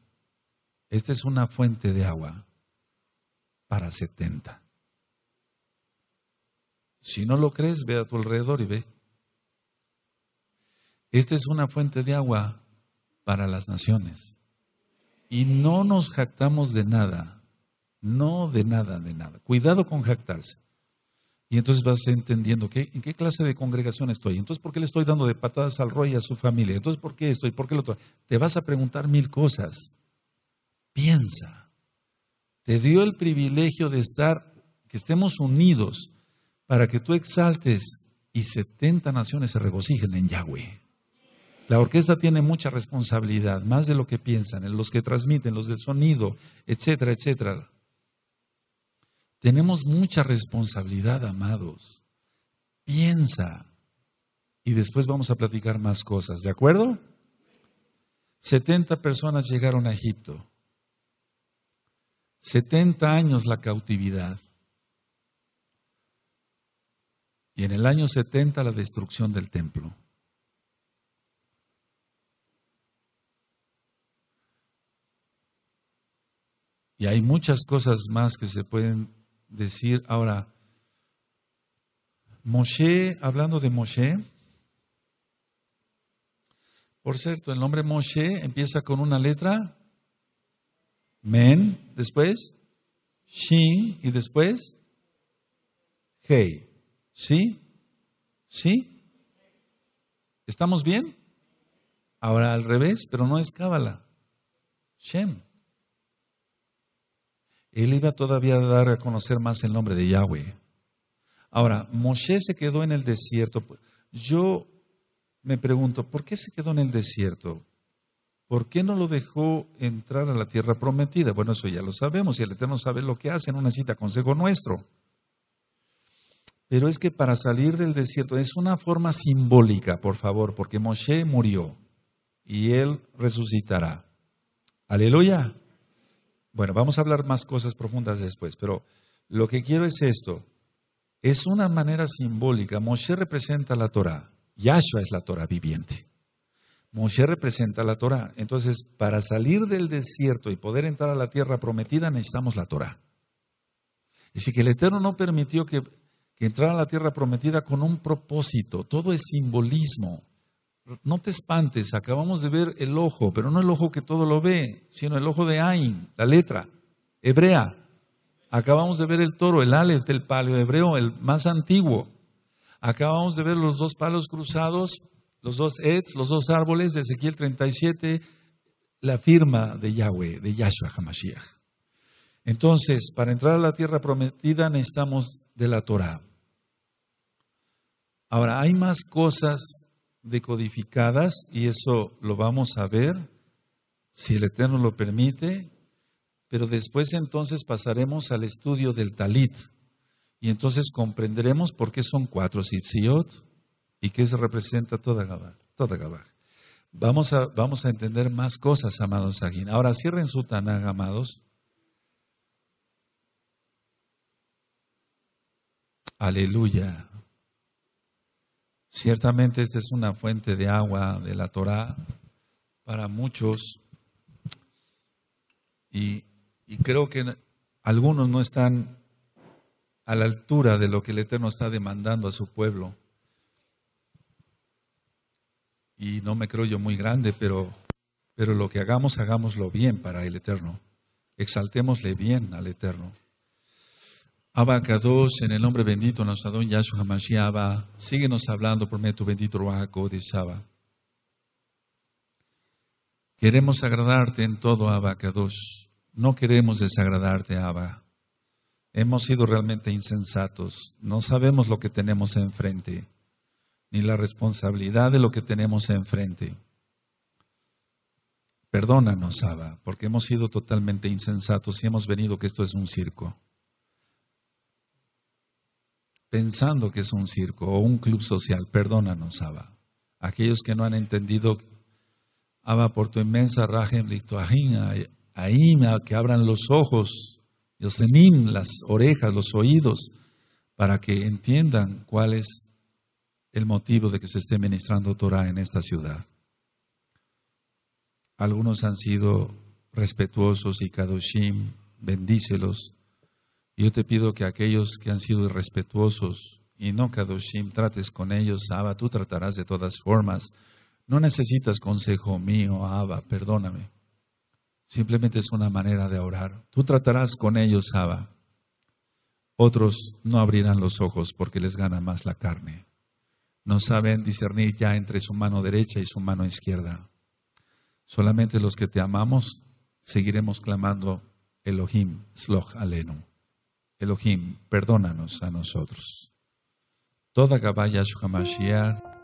Esta es una fuente de agua para 70. Si no lo crees, ve a tu alrededor y ve. Esta es una fuente de agua para las naciones y no nos jactamos de nada, no de nada, de nada. Cuidado con jactarse. Y entonces vas entendiendo que, en qué clase de congregación estoy. Entonces, ¿por qué le estoy dando de patadas al rey a su familia? Entonces, ¿por qué estoy? ¿Por qué lo otro? Te vas a preguntar mil cosas. Piensa. Te dio el privilegio de estar, que estemos unidos para que tú exaltes y setenta naciones se regocijen en Yahweh. La orquesta tiene mucha responsabilidad, más de lo que piensan, en los que transmiten, los del sonido, etcétera, etcétera. Tenemos mucha responsabilidad, amados. Piensa. Y después vamos a platicar más cosas, ¿de acuerdo? 70 personas llegaron a Egipto. 70 años la cautividad. Y en el año 70 la destrucción del templo. Y hay muchas cosas más que se pueden decir. Ahora, Moshe, hablando de Moshe, por cierto, el nombre Moshe empieza con una letra, Men, después, Shin y después, Hey. ¿Sí? ¿Sí? ¿Estamos bien? Ahora al revés, pero no es Cábala. Shem él iba todavía a dar a conocer más el nombre de Yahweh. Ahora, Moshe se quedó en el desierto. Yo me pregunto, ¿por qué se quedó en el desierto? ¿Por qué no lo dejó entrar a la tierra prometida? Bueno, eso ya lo sabemos y el Eterno sabe lo que hace, no necesita consejo nuestro. Pero es que para salir del desierto es una forma simbólica, por favor, porque Moshe murió y él resucitará. Aleluya. Bueno, vamos a hablar más cosas profundas después, pero lo que quiero es esto. Es una manera simbólica. Moshe representa la Torah. Yahshua es la Torah viviente. Moshe representa la Torah. Entonces, para salir del desierto y poder entrar a la tierra prometida, necesitamos la Torah. Es decir, que el Eterno no permitió que, que entrara a la tierra prometida con un propósito. Todo es simbolismo. No te espantes, acabamos de ver el ojo, pero no el ojo que todo lo ve, sino el ojo de Ain, la letra hebrea. Acabamos de ver el toro, el Aleph del paleo hebreo, el más antiguo. Acabamos de ver los dos palos cruzados, los dos Eds, los dos árboles de Ezequiel 37, la firma de Yahweh, de Yahshua HaMashiach. Entonces, para entrar a la tierra prometida necesitamos de la Torah. Ahora, hay más cosas decodificadas y eso lo vamos a ver si el Eterno lo permite, pero después entonces pasaremos al estudio del talit y entonces comprenderemos por qué son cuatro sipsiot y qué se representa toda Gabá. Toda Vamos a, vamos a entender más cosas, amados Agin. Ahora cierren su Tanag, amados. Aleluya. Ciertamente esta es una fuente de agua de la Torá para muchos y, creo que algunos no están a la altura de lo que el Eterno está demandando a su pueblo. Y no me creo yo muy grande, pero, pero lo que hagamos, hagámoslo bien para el Eterno. Exaltémosle bien al Eterno. Abba Kadosh, en el nombre bendito, nuestro Adón Yahshua HaMashiach, síguenos hablando por medio de tu bendito Ruach de. Queremos agradarte en todo, Abba Kadosh. No queremos desagradarte, Abba. Hemos sido realmente insensatos. No sabemos lo que tenemos enfrente, ni la responsabilidad de lo que tenemos enfrente. Perdónanos, Abba, porque hemos sido totalmente insensatos y hemos venido que esto es un circo pensando que es un circo o un club social. Perdónanos, Abba. Aquellos que no han entendido, Abba, por tu inmensa rajem ahí que abran los ojos, los tenim, las orejas, los oídos, para que entiendan cuál es el motivo de que se esté ministrando Torah en esta ciudad. Algunos han sido respetuosos y kadoshim, bendícelos yo te pido que aquellos que han sido irrespetuosos y no Kadoshim, trates con ellos, Abba, tú tratarás de todas formas. No necesitas consejo mío, Abba, perdóname. Simplemente es una manera de orar. Tú tratarás con ellos, Abba. Otros no abrirán los ojos porque les gana más la carne. No saben discernir ya entre su mano derecha y su mano izquierda. Solamente los que te amamos seguiremos clamando Elohim, Sloch Alenu. Elohim, perdónanos a nosotros. Toda Gabaya Mashiach